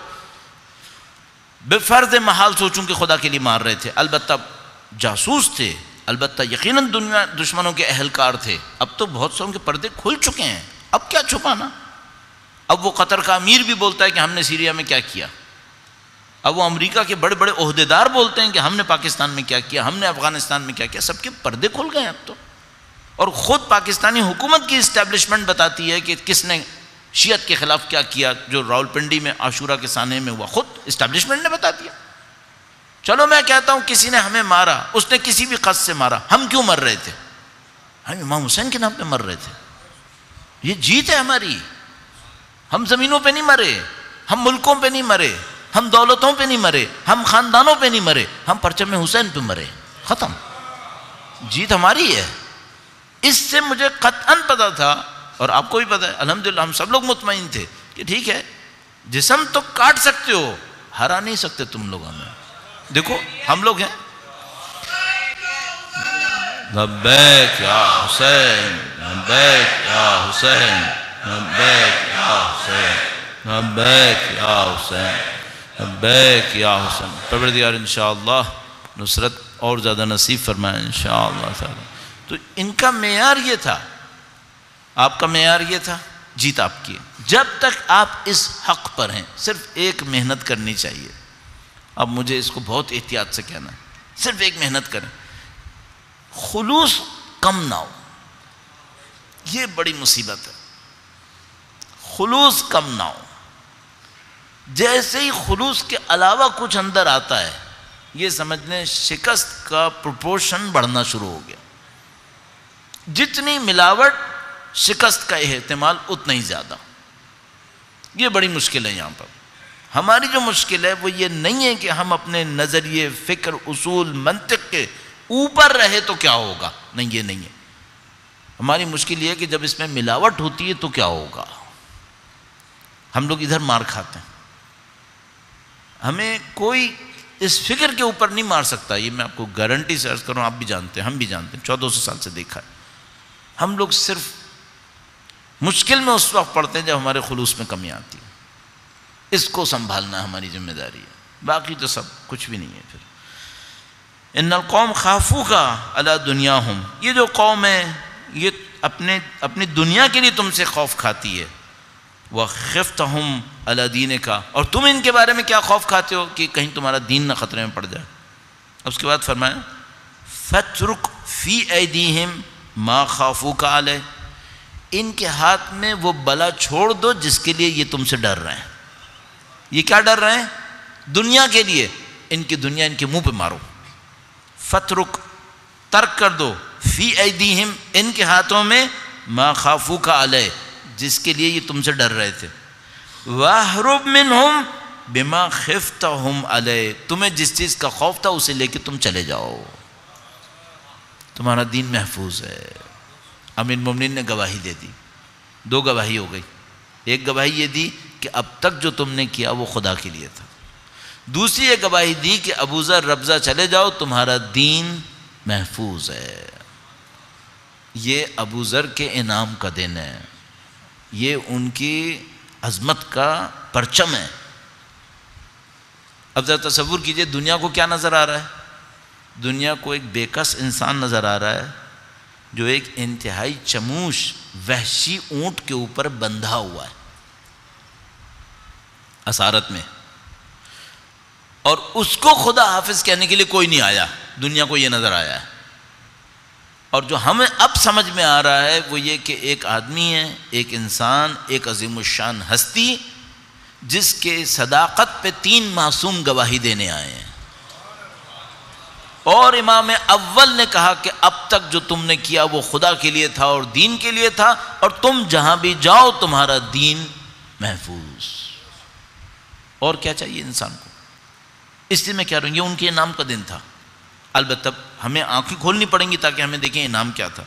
بے فرض محال سوچوں کہ خدا کے لیے مار رہے تھے۔ البتہ جاسوس تھے۔ البتہ یقیناً دنیا دشمنوں کے اہلکار تھے۔ اب تو بہت سو کے پردے کھل چکے ہیں۔ اب کیا چھپانا اب وہ قطر کا امیر بھی بولتا ہے کہ ہم نے سیریا میں کیا کیا۔ اب وہ امریکہ کے بڑے بڑے عہدے دار بولتے ہیں کہ ہم نے پاکستان میں کیا کیا، ہم نے افغانستان میں کیا کیا۔ سب کے پردے کھل گئے اب تو۔ اور خود پاکستانی حکومت کی اسٹیبلشمنٹ بتاتی ہے کہ کس نے شیعت کے خلاف کیا کیا جو راول پنڈی میں عاشورہ کے سانے میں ہوا، خود اسٹیبلشمنٹ نے بتا دیا۔ چلو میں کہتا ہوں کسی نے ہمیں مارا، اس نے کسی بھی قص سے مارا، ہم کیوں مر رہے تھے؟ ہم امام حسین کے نام پہ مر رہے تھے۔ یہ جیت ہے ہماری۔ ہم زمینوں پہ نہیں مرے، ہم ملکوں پہ نہیں مرے، ہم دولتوں پہ نہیں مرے، ہم خاندانوں پہ نہیں مرے، ہم پرچم حسین پہ مرے۔ ختم۔ جیت ہماری ہے۔ اس سے مجھے قطعاً پتا تھا اور آپ کو بھی پتا ہے، الحمدللہ ہم سب لوگ مطمئن تھے کہ ٹھیک ہے، جسم تو کاٹ سکتے ہو، ہرا نہیں سکتے تم لوگ ہمیں۔ دیکھو، ہم لوگ ہیں۔ لبیک یا حسین، لبیک یا حسین، لبیک یا حسین، لبیک یا حسین، لبیک یا حسین۔ پروردگار، انشاءاللہ نصرت اور زیادہ نصیب فرمائے، انشاءاللہ تعالی۔ تو ان کا معیار یہ تھا آپ کا معیار یہ تھا، جیت آپ کی جب تک آپ اس حق پر ہیں، صرف ایک محنت کرنی چاہیے۔ اب مجھے اس کو بہت احتیاط سے کہنا ہے۔ صرف ایک محنت کریں۔ خلوص کم نہ ہو۔ یہ بڑی مصیبت ہے۔ خلوص کم نہ ہو۔ جیسے ہی خلوص کے علاوہ کچھ اندر آتا ہے، یہ سمجھنے شکست کا پروپورشن بڑھنا شروع ہو گیا۔ جتنی ملاوٹ شکست کا احتمال اتنا ہی زیادہ۔ یہ بڑی مشکل ہے یہاں پر۔ ہماری جو مشکل ہے وہ یہ نہیں ہے کہ ہم اپنے نظریے، فکر، اصول، منطق کے اوپر رہے تو کیا ہوگا؟ نہیں، یہ نہیں ہے۔ ہماری مشکل یہ ہے کہ جب اس میں ملاوٹ ہوتی ہے تو کیا ہوگا؟ ہم لوگ ادھر مار کھاتے ہیں۔ ہمیں کوئی اس فکر کے اوپر نہیں مار سکتا۔ یہ میں آپ کو گارنٹی سے عرض کروں، آپ بھی جانتے ہیں، ہم بھی جانتے ہیں، چودہ سو سال سے دیکھا ہے۔ ہم لوگ صرف مشکل میں اس وقت پڑھتے ہیں جب ہمارے خلوص میں کمی آتی ہے۔ اس کو سنبھالنا ہماری ذمہ داری ہے۔ باقی تو سب کچھ بھی نہیں ہے پھر۔ ان القوم خافو کا اللہ دنیا ہوں یہ جو قوم ہے، یہ اپنے، اپنی دنیا کے لیے تم سے خوف کھاتی ہے۔ وہ خفت ہم اللہ دین کا اور تم ان کے بارے میں کیا خوف کھاتے ہو؟ کہ کہیں تمہارا دین نہ خطرے میں پڑ جائے۔ اس کے بعد فرمایا فترک فی ایدیہم ما خافو کا علیہ ان کے ہاتھ میں وہ بلا چھوڑ دو جس کے لیے یہ تم سے ڈر رہے ہیں۔ یہ کیا ڈر رہے ہیں؟ دنیا کے لیے۔ ان کی دنیا ان کے منہ پہ مارو۔ فترک، ترک کر دو۔ فی ایدیہم ان کے ہاتھوں میں۔ ما خافو کا علیہ جس کے لیے یہ تم سے ڈر رہے تھے۔ واہرب منہم بما خفتہم علیہ تمہیں جس چیز کا خوف تھا، اسے لے کے تم چلے جاؤ۔ تمہارا دین محفوظ ہے۔ امین ممنین نے گواہی دے دی۔ دو گواہی ہو گئی۔ ایک گواہی یہ دی کہ اب تک جو تم نے کیا وہ خدا کے لیے تھا۔ دوسری یہ گواہی دی کہ ابو ذر ربضہ چلے جاؤ، تمہارا دین محفوظ ہے۔ یہ ابو ذر کے انعام کا دن ہے۔ یہ ان کی عظمت کا پرچم ہے۔ اب ذرا تصور کیجیے، دنیا کو کیا نظر آ رہا ہے؟ دنیا کو ایک بےکس انسان نظر آ رہا ہے۔ جو ایک انتہائی چموش وحشی اونٹ کے اوپر بندھا ہوا ہے اسارت میں۔ اور اس کو خدا حافظ کہنے کے لیے کوئی نہیں آیا۔ دنیا کو یہ نظر آیا۔ ہے اور جو ہمیں اب سمجھ میں آ رہا ہے وہ یہ کہ ایک آدمی ہے، ایک انسان، ایک عظیم الشان ہستی، جس کے صداقت پہ تین معصوم گواہی دینے آئے ہیں۔ اور امام اول نے کہا کہ اب تک جو تم نے کیا وہ خدا کے لیے تھا اور دین کے لیے تھا اور تم جہاں بھی جاؤ تمہارا دین محفوظ۔ اور کیا چاہیے انسان کو؟ اس لیے میں کہہ رہا ہوں یہ ان کے انعام کا دن تھا۔ البتہ ہمیں آنکھیں کھولنی پڑیں گی تاکہ ہمیں دیکھیں انعام کیا تھا۔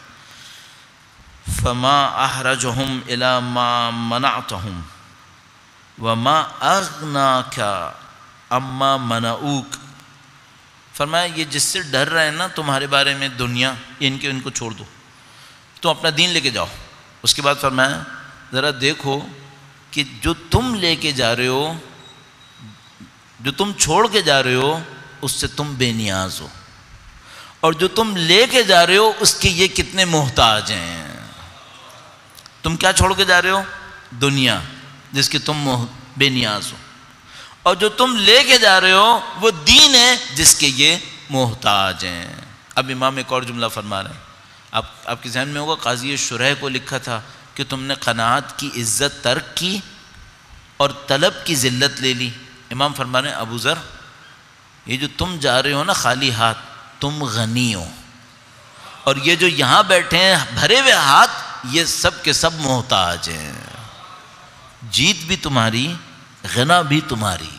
فما احرجہم الى ما منعتہم وما اغناکا اما منعوک فرمایا، یہ جس سے ڈر رہے ہیں نا تمہارے بارے میں دنیا ان کے، ان کو چھوڑ دو۔ تم اپنا دین لے کے جاؤ۔ اس کے بعد فرمایا، ذرا دیکھو کہ جو تم لے کے جا رہے ہو، جو تم چھوڑ کے جا رہے ہو، اس سے تم بے نیاز ہو۔ اور جو تم لے کے جا رہے ہو، اس کے یہ کتنے محتاج ہیں۔ تم کیا چھوڑ کے جا رہے ہو؟ دنیا، جس کے تم بے نیاز ہو۔ اور جو تم لے کے جا رہے ہو، وہ دین ہے جس کے یہ محتاج ہیں۔ اب امام ایک اور جملہ فرما رہے ہیں۔ آپ آپ کے ذہن میں ہوگا، قاضی شرح کو لکھا تھا کہ تم نے قناعت کی عزت ترک کی اور طلب کی ذلت لے لی۔ امام فرما رہے ہیں، ابو ذر، یہ جو تم جا رہے ہو نا خالی ہاتھ، تم غنی ہو۔ اور یہ جو یہاں بیٹھے ہیں، بھرے ہوئے ہاتھ، یہ سب کے سب محتاج ہیں۔ جیت بھی تمہاری غنا بھی تمہاری۔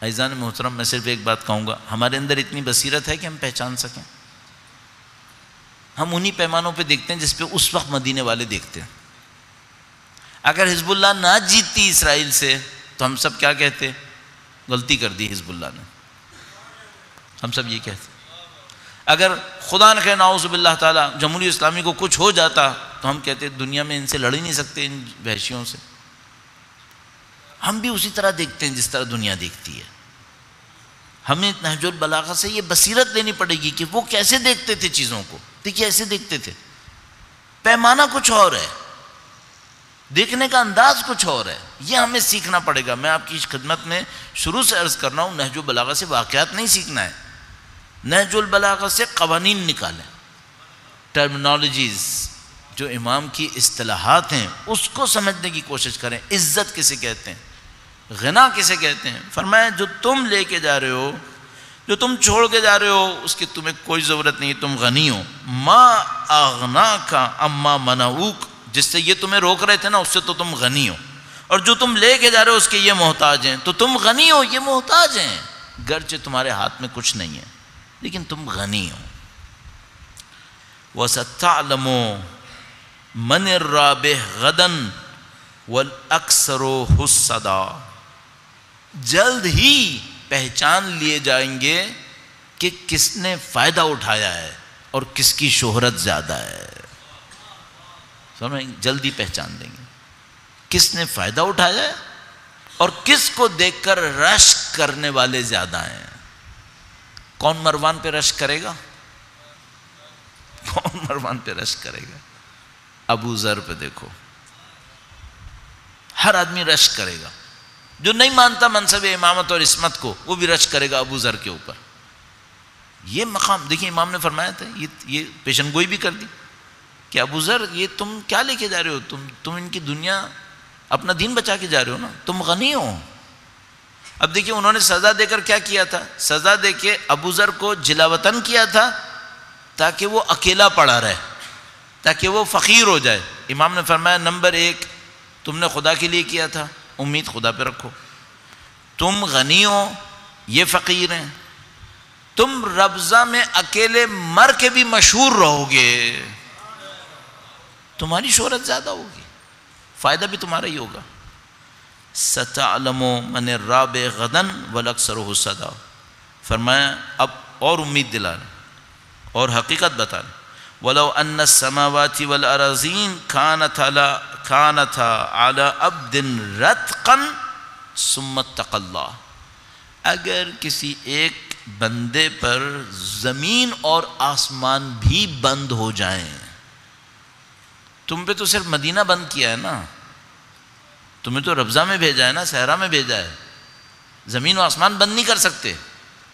ایزان محترم، میں صرف ایک بات کہوں گا، ہمارے اندر اتنی بصیرت ہے کہ ہم پہچان سکیں۔ ہم انہی پیمانوں پہ دیکھتے ہیں جس پہ اس وقت مدینے والے دیکھتے ہیں۔ اگر حزب اللہ نہ جیتتی اسرائیل سے، تو ہم سب کیا کہتے؟ غلطی کر دی حزب اللہ نے۔ ہم سب یہ کہتے۔ اگر خدا نے کہ ناؤز اللہ تعالیٰ جمہوری اسلامی کو کچھ ہو جاتا، تو ہم کہتے، دنیا میں ان سے لڑ ہی نہیں سکتے، ان وحشیوں سے۔ ہم بھی اسی طرح دیکھتے ہیں جس طرح دنیا دیکھتی ہے۔ ہمیں نہج البلاغہ سے یہ بصیرت لینی پڑے گی کہ وہ کیسے دیکھتے تھے چیزوں کو۔ دیکھیے ایسے دیکھتے تھے۔ پیمانہ کچھ اور ہے۔ دیکھنے کا انداز کچھ اور ہے۔ یہ ہمیں سیکھنا پڑے گا۔ میں آپ کی خدمت میں شروع سے عرض کر رہا ہوں، نہج البلاغہ سے واقعات نہیں سیکھنا ہے۔ نہج البلاغہ سے قوانین نکالیں۔ ٹرمنالوجیز جو امام کی اصطلاحات ہیں، اس کو سمجھنے کی کوشش کریں۔ عزت کسے کہتے ہیں؟ غنا کسے کہتے ہیں؟ فرمایا، جو تم لے کے جا رہے ہو، جو تم چھوڑ کے جا رہے ہو، اس کی تمہیں کوئی ضرورت نہیں، تم غنی ہو۔ ما اغنا کا اما منعوک، جس سے یہ تمہیں روک رہے تھے نا، اس سے تو تم غنی ہو۔ اور جو تم لے کے جا رہے ہو، اس کے یہ محتاج ہیں۔ تو تم غنی ہو، یہ محتاج ہیں۔ گرچہ تمہارے ہاتھ میں کچھ نہیں ہے، لیکن تم غنی ہو۔ وہ ستالمو من راب غدن و اکثر و حسدا۔ جلد ہی پہچان لیے جائیں گے کہ کس نے فائدہ اٹھایا ہے اور کس کی شہرت زیادہ ہے۔ سمجھ جلدی پہچان دیں گے۔ کس نے فائدہ اٹھایا ہے اور کس کو دیکھ کر رش کرنے والے زیادہ ہیں۔ کون مروان پہ رش کرے گا؟ کون مروان پہ رش کرے گا؟ ابو ذر پہ دیکھو۔ ہر آدمی رش کرے گا۔ جو نہیں مانتا منصب امامت اور عصمت کو، وہ بھی رش کرے گا ابو ذر کے اوپر۔ یہ مقام دیکھیے امام نے فرمایا تھا، یہ پیشن گوئی بھی کر دی کہ ابو ذر، یہ تم کیا لے کے جا رہے ہو؟ تم تم ان کی دنیا اپنا دین بچا کے جا رہے ہو نا؟ تم غنی ہو۔ اب دیکھیے انہوں نے سزا دے کر کیا کیا تھا؟ سزا دے کے ابو ذر کو جلا وطن کیا تھا تاکہ وہ اکیلا پڑا رہے، تاکہ وہ فقیر ہو جائے۔ امام نے فرمایا، نمبر ایک، تم نے خدا کے لیے کیا تھا۔ امید خدا پہ رکھو۔ تم غنی ہو یہ فقیر ہیں۔ تم ربضہ میں اکیلے مر کے بھی مشہور رہو گے۔ تمہاری شہرت زیادہ ہوگی۔ فائدہ بھی تمہارا ہی ہوگا۔ ستعلم من راب غدن ولکسر حسدا فرمایا، اب اور امید دلا رہے اور حقیقت بتا رہے ولو ان السماوات والارضین كانت على كانت على عبد رتقا ثم اتق اللہ۔ اگر کسی ایک بندے پر زمین اور آسمان بھی بند ہو جائیں، تم پہ تو صرف مدینہ بند کیا ہے نا، تمہیں تو ربضہ میں بھیجا ہے نا، صحرا میں بھیجا ہے۔ زمین و آسمان بند نہیں کر سکتے۔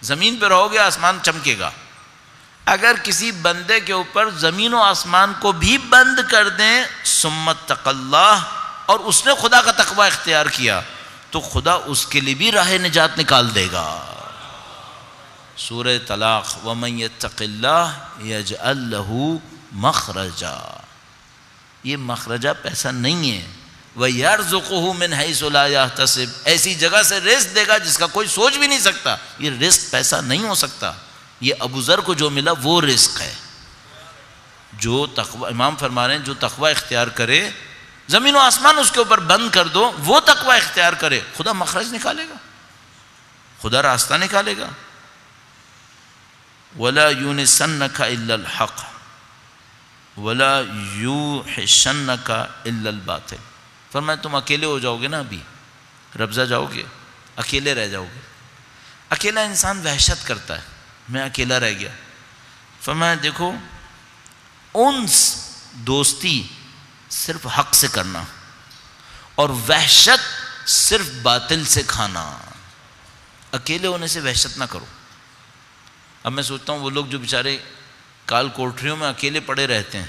زمین پہ رہو گے، آسمان چمکے گا۔ اگر کسی بندے کے اوپر زمین و آسمان کو بھی بند کر دیں، سمت اللہ اور اس نے خدا کا تقوی اختیار کیا، تو خدا اس کے لیے بھی راہ نجات نکال دے گا۔ سورہ طلاق، ومن يتق اللہ یجعل له مخرجا۔ یہ مخرجہ پیسہ نہیں ہے۔ وہ یار من حیث لا يحتسب۔ ایسی جگہ سے رزق دے گا جس کا کوئی سوچ بھی نہیں سکتا۔ یہ رزق پیسہ نہیں ہو سکتا۔ یہ ابو ذر کو جو ملا وہ رزق ہے۔ جو تقوی، امام فرما رہے ہیں، جو تقوی اختیار کرے، زمین و آسمان اس کے اوپر بند کر دو، وہ تقوی اختیار کرے۔ خدا مخرج نکالے گا۔ خدا راستہ نکالے گا۔ ولا یون سن کا الحق۔ ولا یو حشن کا الباطل۔ فرمایا، تم اکیلے ہو جاؤ گے نا ابھی۔ ربضہ جاؤ گے، اکیلے رہ جاؤ گے۔ اکیلا انسان وحشت کرتا ہے۔ میں اکیلا رہ گیا۔ فرمایا، دیکھو، انس دوستی صرف حق سے کرنا اور وحشت صرف باطل سے کھانا۔ اکیلے ہونے سے وحشت نہ کرو۔ اب میں سوچتا ہوں، وہ لوگ جو بیچارے کال کوٹریوں میں اکیلے پڑے رہتے ہیں،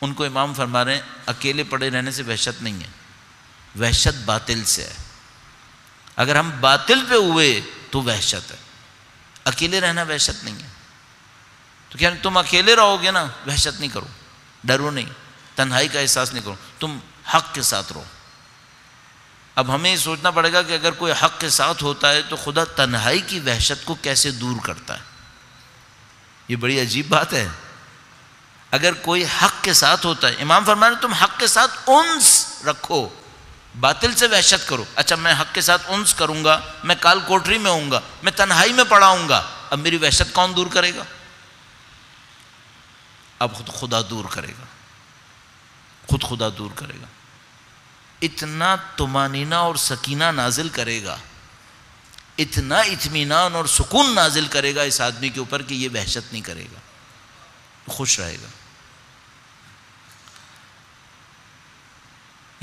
ان کو امام فرما رہے ہیں، اکیلے پڑے رہنے سے وحشت نہیں ہے۔ وحشت باطل سے ہے۔ اگر ہم باطل پہ ہوئے تو وحشت ہے۔ اکیلے رہنا وحشت نہیں ہے۔ تو کیا تم اکیلے رہو گے نا؟ وحشت نہیں کرو، ڈرو نہیں، تنہائی کا احساس نہیں کرو۔ تم حق کے ساتھ رہو۔ اب ہمیں یہ سوچنا پڑے گا کہ اگر کوئی حق کے ساتھ ہوتا ہے تو خدا تنہائی کی وحشت کو کیسے دور کرتا ہے؟ یہ بڑی عجیب بات ہے۔ اگر کوئی حق کے ساتھ ہوتا ہے، امام فرمانے تم حق کے ساتھ انس رکھو۔ باطل سے وحشت کرو۔ اچھا میں حق کے ساتھ انس کروں گا، میں کال کوٹری میں ہوں گا، میں تنہائی میں پڑھاؤں گا، اب میری وحشت کون دور کرے گا؟ اب خود خدا دور کرے گا۔ خود خدا دور کرے گا۔ اتنا تمانینہ اور سکینہ نازل کرے گا۔ اتنا اطمینان اور سکون نازل کرے گا اس آدمی کے اوپر کہ یہ وحشت نہیں کرے گا۔ خوش رہے گا۔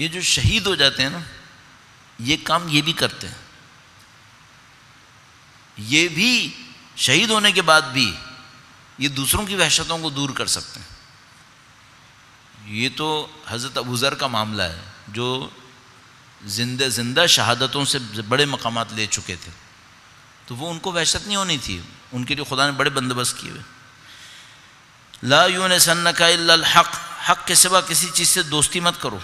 یہ جو شہید ہو جاتے ہیں نا، یہ کام یہ بھی کرتے ہیں۔ یہ بھی شہید ہونے کے بعد بھی یہ دوسروں کی وحشتوں کو دور کر سکتے ہیں۔ یہ تو حضرت ابوذر کا معاملہ ہے، جو زندہ زندہ شہادتوں سے بڑے مقامات لے چکے تھے۔ تو وہ ان کو وحشت نہیں ہونی تھی، ان کے لیے خدا نے بڑے بندوبست کیے ہوئے۔ لا یون سن کا الحق، حق کے سوا کسی چیز سے دوستی مت کرو۔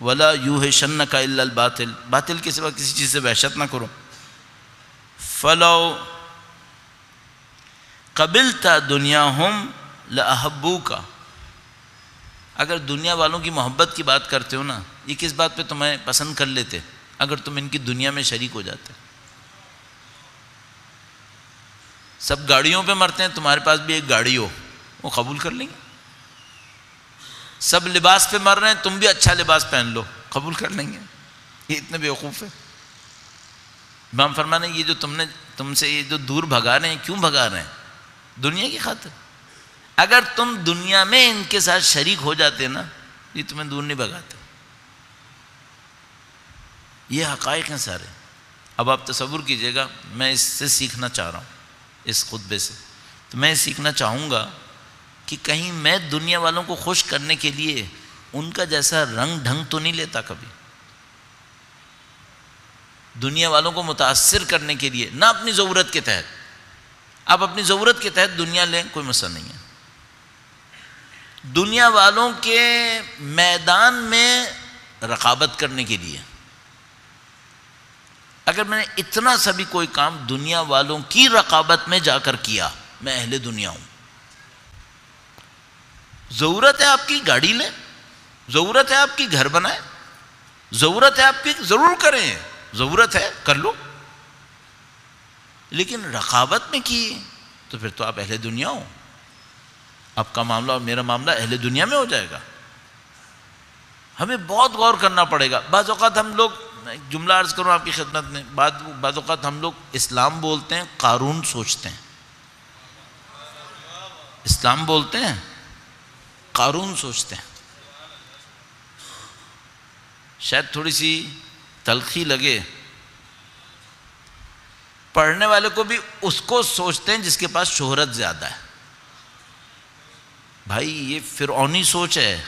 ولا یو ہے شن کا الباطل باطل کے سوا کسی چیز سے وحشت نہ کرو۔ فلو قبل تھا دنیا ہم لحبو کا اگر دنیا والوں کی محبت کی بات کرتے ہو نا، یہ کس بات پہ تمہیں پسند کر لیتے؟ اگر تم ان کی دنیا میں شریک ہو جاتے۔ سب گاڑیوں پہ مرتے ہیں، تمہارے پاس بھی ایک گاڑی ہو، وہ قبول کر لیں گے؟ سب لباس پہ مر رہے ہیں، تم بھی اچھا لباس پہن لو۔ قبول کر لیں گے۔ یہ اتنے بیوقوف ہے امام فرمانے یہ جو تم نے، تم سے یہ جو دور بھگا رہے ہیں، کیوں بھگا رہے ہیں؟ دنیا کی خاطر۔ اگر تم دنیا میں ان کے ساتھ شریک ہو جاتے نا، یہ تمہیں دور نہیں بھگاتے۔ یہ حقائق ہیں سارے۔ اب آپ تصور کیجیے گا، میں اس سے سیکھنا چاہ رہا ہوں، اس خطبے سے۔ تو میں سیکھنا چاہوں گا کہ کہیں میں دنیا والوں کو خوش کرنے کے لیے ان کا جیسا رنگ ڈھنگ تو نہیں لیتا کبھی۔ دنیا والوں کو متاثر کرنے کے لیے، نہ اپنی ضرورت کے تحت۔ آپ اپنی ضرورت کے تحت دنیا لیں، کوئی مسئلہ نہیں ہے۔ دنیا والوں کے میدان میں رقابت کرنے کے لیے۔ اگر میں نے اتنا سا بھی کوئی کام دنیا والوں کی رقابت میں جا کر کیا، میں اہل دنیا ہوں۔ ضرورت ہے آپ کی گاڑی لیں، ضرورت ہے آپ کی گھر بنائیں، ضرورت ہے آپ کی ضرور کریں، ضرورت ہے، کر لو۔ لیکن رقابت میں کی تو پھر تو آپ اہل دنیا ہو آپ کا معاملہ اور میرا معاملہ اہل دنیا میں ہو جائے گا۔ ہمیں بہت غور کرنا پڑے گا۔ بعض اوقات ہم لوگ، میں جملہ عرض کروں آپ کی خدمت میں، بعد، بعض اوقات ہم لوگ اسلام بولتے ہیں، قارون سوچتے ہیں۔ اسلام بولتے ہیں؟ قارون سوچتے ہیں۔ شاید تھوڑی سی تلخی لگے۔ پڑھنے والے کو بھی اس کو سوچتے ہیں جس کے پاس شہرت زیادہ ہے۔ بھائی، یہ فرعونی سوچ ہے۔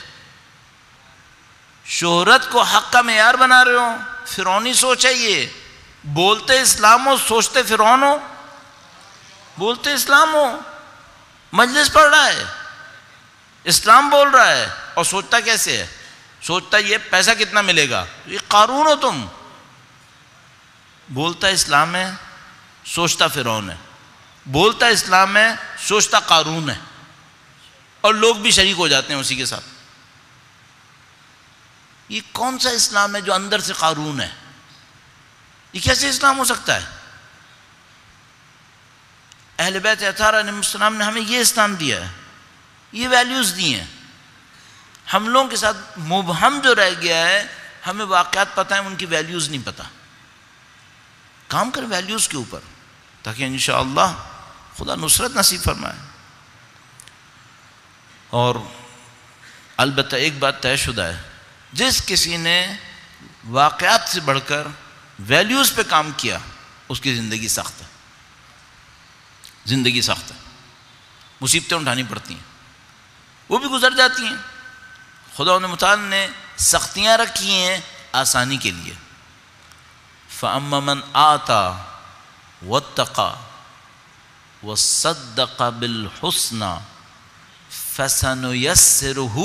شہرت کو حق کا معیار بنا رہے ہو۔ فرعونی سوچ ہے یہ۔ بولتے اسلام ہو، سوچتے فرعون ہو۔ بولتے اسلام ہو۔ مجلس پڑھ رہا ہے۔ اسلام بول رہا ہے اور سوچتا کیسے ہے؟ سوچتا یہ پیسہ کتنا ملے گا؟ یہ قارون ہو تم۔ بولتا اسلام ہے، سوچتا فرعون ہے۔ بولتا اسلام ہے، سوچتا قارون ہے۔ اور لوگ بھی شریک ہو جاتے ہیں اسی کے ساتھ۔ یہ کون سا اسلام ہے جو اندر سے قارون ہے؟ یہ کیسے اسلام ہو سکتا ہے؟ اہل بیت اطہارہ علیہ السلام نے ہمیں یہ اسلام دیا ہے۔ یہ ویلیوز دی ہیں۔ ہم لوگوں کے ساتھ مبہم جو رہ گیا ہے، ہمیں واقعات پتہ ہیں، ان کی ویلیوز نہیں پتہ۔ کام کریں ویلیوز کے اوپر، تاکہ انشاءاللہ خدا نصرت نصیب فرمائے۔ اور البتہ ایک بات طے شدہ ہے، جس کسی نے واقعات سے بڑھ کر ویلیوز پہ کام کیا، اس کی زندگی سخت ہے۔ زندگی سخت ہے۔ مصیبتیں اٹھانی پڑتی ہیں۔ وہ بھی گزر جاتی ہیں۔ خدا ان نے سختیاں رکھی ہیں آسانی کے لیے۔ فَأَمَّا آتا و تقا وَاتَّقَى وَصَدَّقَ بِالْحُسْنَى فَسَنُيَسِّرُهُ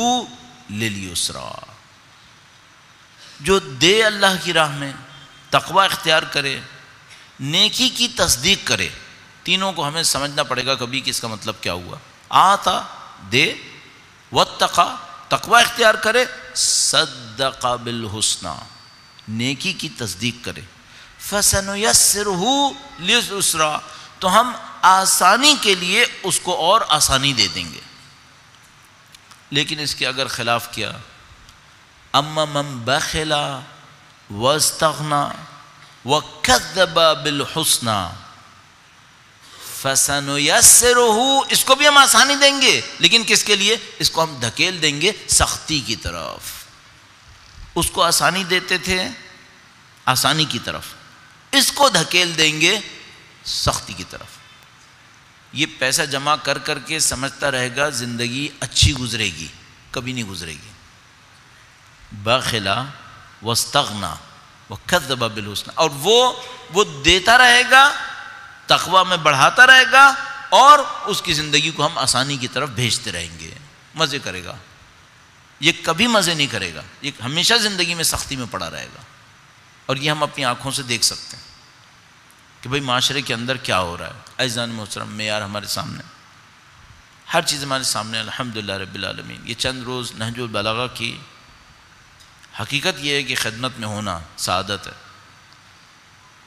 لِلْيُسْرَى۔ جو دے اللہ کی راہ میں تقوی اختیار کرے، نیکی کی تصدیق کرے، تینوں کو ہمیں سمجھنا پڑے گا کبھی کہ اس کا مطلب کیا ہوا۔ آتا، دے وَاتَّقَى تقوی اختیار کرے صدق بالحسنہ، نیکی کی تصدیق کرے۔ فَسَنُيَسِّرُهُ لِسْرَا تو ہم آسانی کے لیے اس کو اور آسانی دے دیں گے۔ لیکن اس کے اگر خلاف کیا، اما من بخلا واستغنا وکذب بالحسنہ فَسَنُيَسِّرُهُ، اس کو بھی ہم آسانی دیں گے۔ لیکن کس کے لیے؟ اس کو ہم دھکیل دیں گے سختی کی طرف۔ اس کو آسانی دیتے تھے، آسانی کی طرف۔ اس کو دھکیل دیں گے سختی کی طرف۔ یہ پیسہ جمع کر کر کے سمجھتا رہے گا، زندگی اچھی گزرے گی، کبھی نہیں گزرے گی۔ باخلا وستغنا وکذب بالحسن۔ اور وہ وہ دیتا رہے گا تقوی میں بڑھاتا رہے گا اور اس کی زندگی کو ہم آسانی کی طرف بھیجتے رہیں گے۔ مزے کرے گا۔ یہ کبھی مزے نہیں کرے گا۔ یہ ہمیشہ زندگی میں سختی میں پڑا رہے گا۔ اور یہ ہم اپنی آنکھوں سے دیکھ سکتے ہیں کہ بھئی معاشرے کے اندر کیا ہو رہا ہے۔ ایزان محترم، معیار ہمارے سامنے۔ ہر چیز ہمارے سامنے، الحمدللہ رب العالمین۔ یہ چند روز نہج البلاغہ کی حقیقت یہ ہے کہ خدمت میں ہونا سعادت ہے۔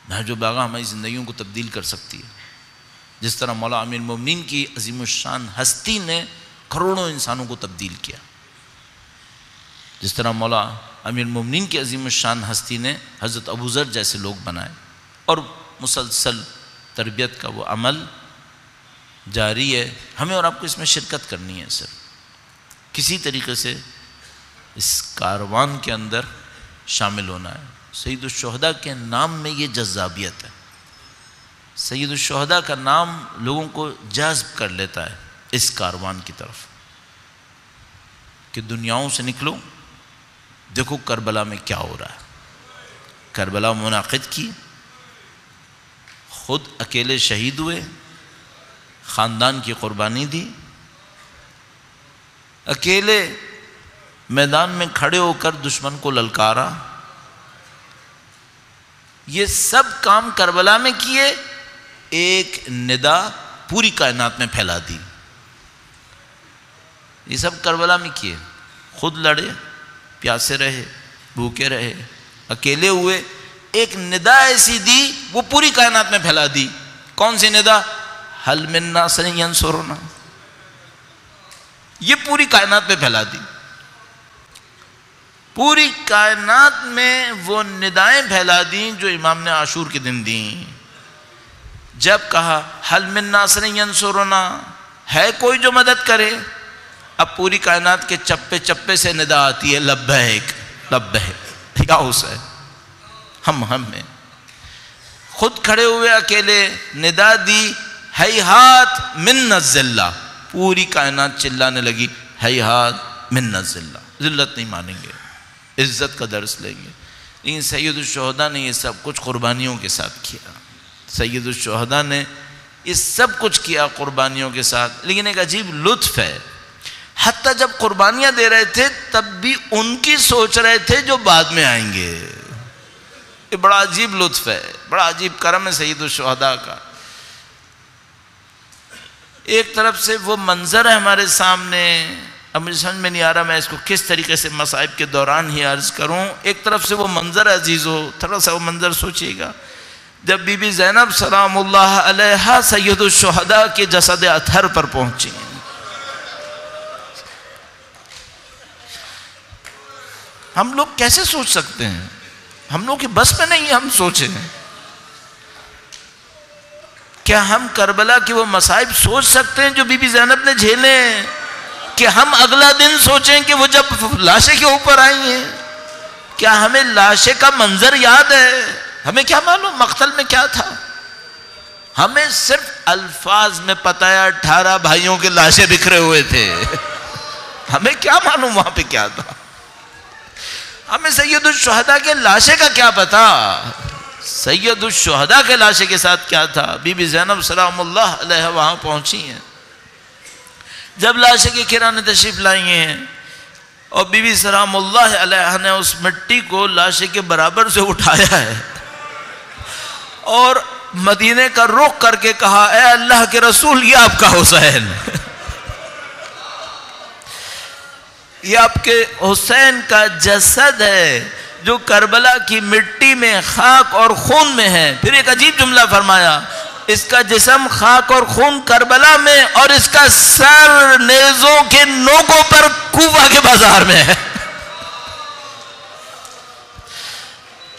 نہج البلاغہ ہماری زندگیوں کو تبدیل کر سکتی ہے۔ جس طرح مولا امیر مومنین کی عظیم الشان ہستی نے کروڑوں انسانوں کو تبدیل کیا۔ جس طرح مولا امیر مومنین کی عظیم الشان ہستی نے حضرت ابو ذر جیسے لوگ بنائے اور مسلسل تربیت کا وہ عمل جاری ہے۔ ہمیں اور آپ کو اس میں شرکت کرنی ہے سر۔ کسی طریقے سے اس کاروان کے اندر شامل ہونا ہے۔ سید الشہدہ کے نام میں یہ جذابیت ہے۔ سید الشہدہ کا نام لوگوں کو جذب کر لیتا ہے اس کاروان کی طرف۔ کہ دنیاؤں سے نکلو، دیکھو کربلا میں کیا ہو رہا ہے۔ کربلا منعقد کی، خود اکیلے شہید ہوئے، خاندان کی قربانی دی۔ اکیلے میدان میں کھڑے ہو کر دشمن کو للکارا۔ یہ سب کام کربلا میں کیے، ایک ندا پوری کائنات میں پھیلا دی۔ یہ سب کربلا میں کیے۔ خود لڑے، پیاسے رہے، بھوکے رہے، اکیلے ہوئے، ایک ندا ایسی دی، وہ پوری کائنات میں پھیلا دی۔ کون سی ندا؟ حل منا سنین سرونا یہ پوری کائنات میں پھیلا دی۔ پوری کائنات میں وہ ندائیں پھیلا دیں جو امام نے عاشور کے دن دیں۔ جب کہا حل من ناصر ینصرنا ہے کوئی جو مدد کرے۔ اب پوری کائنات کے چپے چپے سے ندا آتی ہے، لبیک لبیک کیا ہے ہم ہم میں خود کھڑے ہوئے اکیلے، ندا دی ہے ہاتھ من نزلہ۔ پوری کائنات چلانے لگی ہے ہاتھ من نزلہ۔ ذلت نہیں مانیں گے۔ عزت کا درس لیں گے۔ لیکن سید الشہدہ نے یہ سب کچھ قربانیوں کے ساتھ کیا۔ سید الشہدہ نے یہ سب کچھ کیا قربانیوں کے ساتھ۔ لیکن ایک عجیب لطف ہے۔ حتیٰ جب قربانیاں دے رہے تھے، تب بھی ان کی سوچ رہے تھے جو بعد میں آئیں گے۔ یہ بڑا عجیب لطف ہے۔ بڑا عجیب کرم ہے سید الشہداء کا۔ ایک طرف سے وہ منظر ہے ہمارے سامنے۔ اب مجھے سمجھ میں نہیں آ رہا میں اس کو کس طریقے سے مصائب کے دوران ہی عرض کروں۔ ایک طرف سے وہ منظر عزیز ہو، تھوڑا سا وہ منظر سوچیے گا۔ جب بی بی زینب سلام اللہ علیہ سید الشہداء کے جسد اتھر پر پہنچی ہم لوگ کیسے سوچ سکتے ہیں؟ ہم لوگ کی بس میں نہیں ہم سوچیں کیا ہم کربلا کی وہ مصائب سوچ سکتے ہیں جو بی بی زینب نے جھیلے کہ ہم اگلا دن سوچیں کہ وہ جب لاشے کے اوپر آئی ہیں، کیا ہمیں لاشے کا منظر یاد ہے؟ ہمیں کیا معلوم؟ مقتل میں کیا تھا؟ ہمیں صرف الفاظ میں پتا ہے، اٹھارہ بھائیوں کے لاشیں بکھرے ہوئے تھے۔ ہمیں کیا معلوم وہاں پہ کیا تھا؟ ہمیں سید الشہداء کے لاشے کا کیا پتا سید الشہداء کے لاشے کے ساتھ کیا تھا؟ بی بی زینب سلام اللہ علیہ وہاں پہنچی ہیں۔ جب لاشے کے کرانے تشریف لائی ہیں، اور بی بی سلام اللہ علیہ نے اس مٹی کو لاشے کے برابر سے اٹھایا ہے۔ اور مدینے کا رخ کر کے کہا، اے اللہ کے رسول، یہ آپ کا حسین۔ یہ آپ کے حسین کا جسد ہے، جو کربلا کی مٹی میں خاک اور خون میں ہے۔ پھر ایک عجیب جملہ فرمایا اس کا جسم خاک اور خون کربلا میں اور اس کا سر نیزوں کے نوکوں پر کوفہ کے بازار میں ہے۔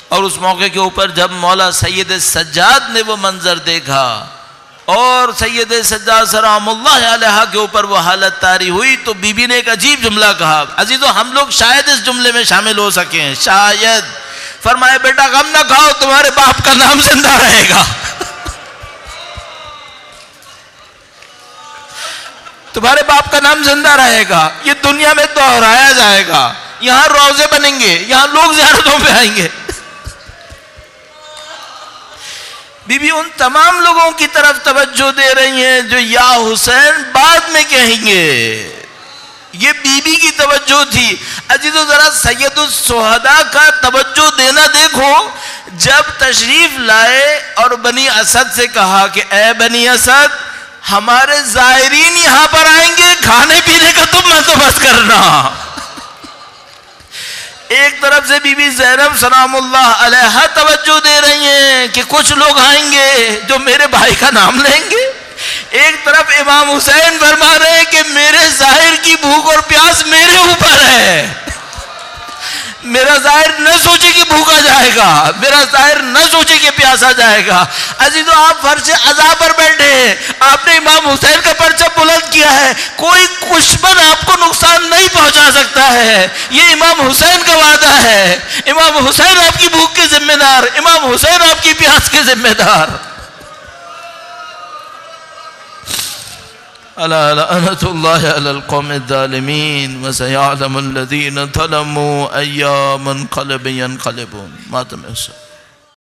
اور اس موقع کے اوپر جب مولا سید سجاد نے وہ منظر دیکھا اور سید سجاد سلام اللہ علیہ کے اوپر وہ حالت تاری ہوئی تو بی بی نے ایک عجیب جملہ کہا، عزیزو، ہم لوگ شاید اس جملے میں شامل ہو سکیں۔ شاید۔ فرمائے بیٹا، غم نہ کھاؤ، تمہارے باپ کا نام زندہ رہے گا۔ تمہارے باپ کا نام زندہ رہے گا، یہ دنیا میں دہرایا جائے گا۔ یہاں روزے بنیں گے، یہاں لوگ زیارتوں پہ آئیں گے۔ بی بی ان تمام لوگوں کی طرف توجہ دے رہی ہیں جو یا حسین بعد میں کہیں گے۔ یہ بی بی کی توجہ تھی۔ عزیز و ذرا، سید السہدہ کا توجہ دینا دیکھو۔ جب تشریف لائے اور بنی اسد سے کہا کہ، اے بنی اسد ہمارے زائرین یہاں پر آئیں گے، کھانے پینے کا تم میں تو بس کرنا۔ ایک طرف سے بی بی زینب سلام اللہ علیہ توجہ دے رہی ہیں کہ کچھ لوگ آئیں گے جو میرے بھائی کا نام لیں گے۔ ایک طرف امام حسین فرما رہے ہیں کہ میرے ظاہر کی بھوک اور پیاس میرے اوپر ہے۔ میرا ظاہر نہ سوچے کہ بھوکا جائے گا، میرا ظاہر نہ سوچے کہ پیاسا جائے گا۔ عزیزو آپ فرش عذاب پر بیٹھے ہیں۔ آپ نے امام حسین کا پرچہ بلند کیا ہے۔ کوئی کشمن آپ کو نقصان نہیں پہنچا سکتا ہے۔ یہ امام حسین کا وعدہ ہے۔ امام حسین آپ کی بھوک کے ذمہ دار، امام حسین آپ کی پیاس کے ذمہ دار۔ ألا لعنة الله على القوم الظالمين وسيعلم الذين ظلموا أيام انقلب ينقلبون. ما تمسك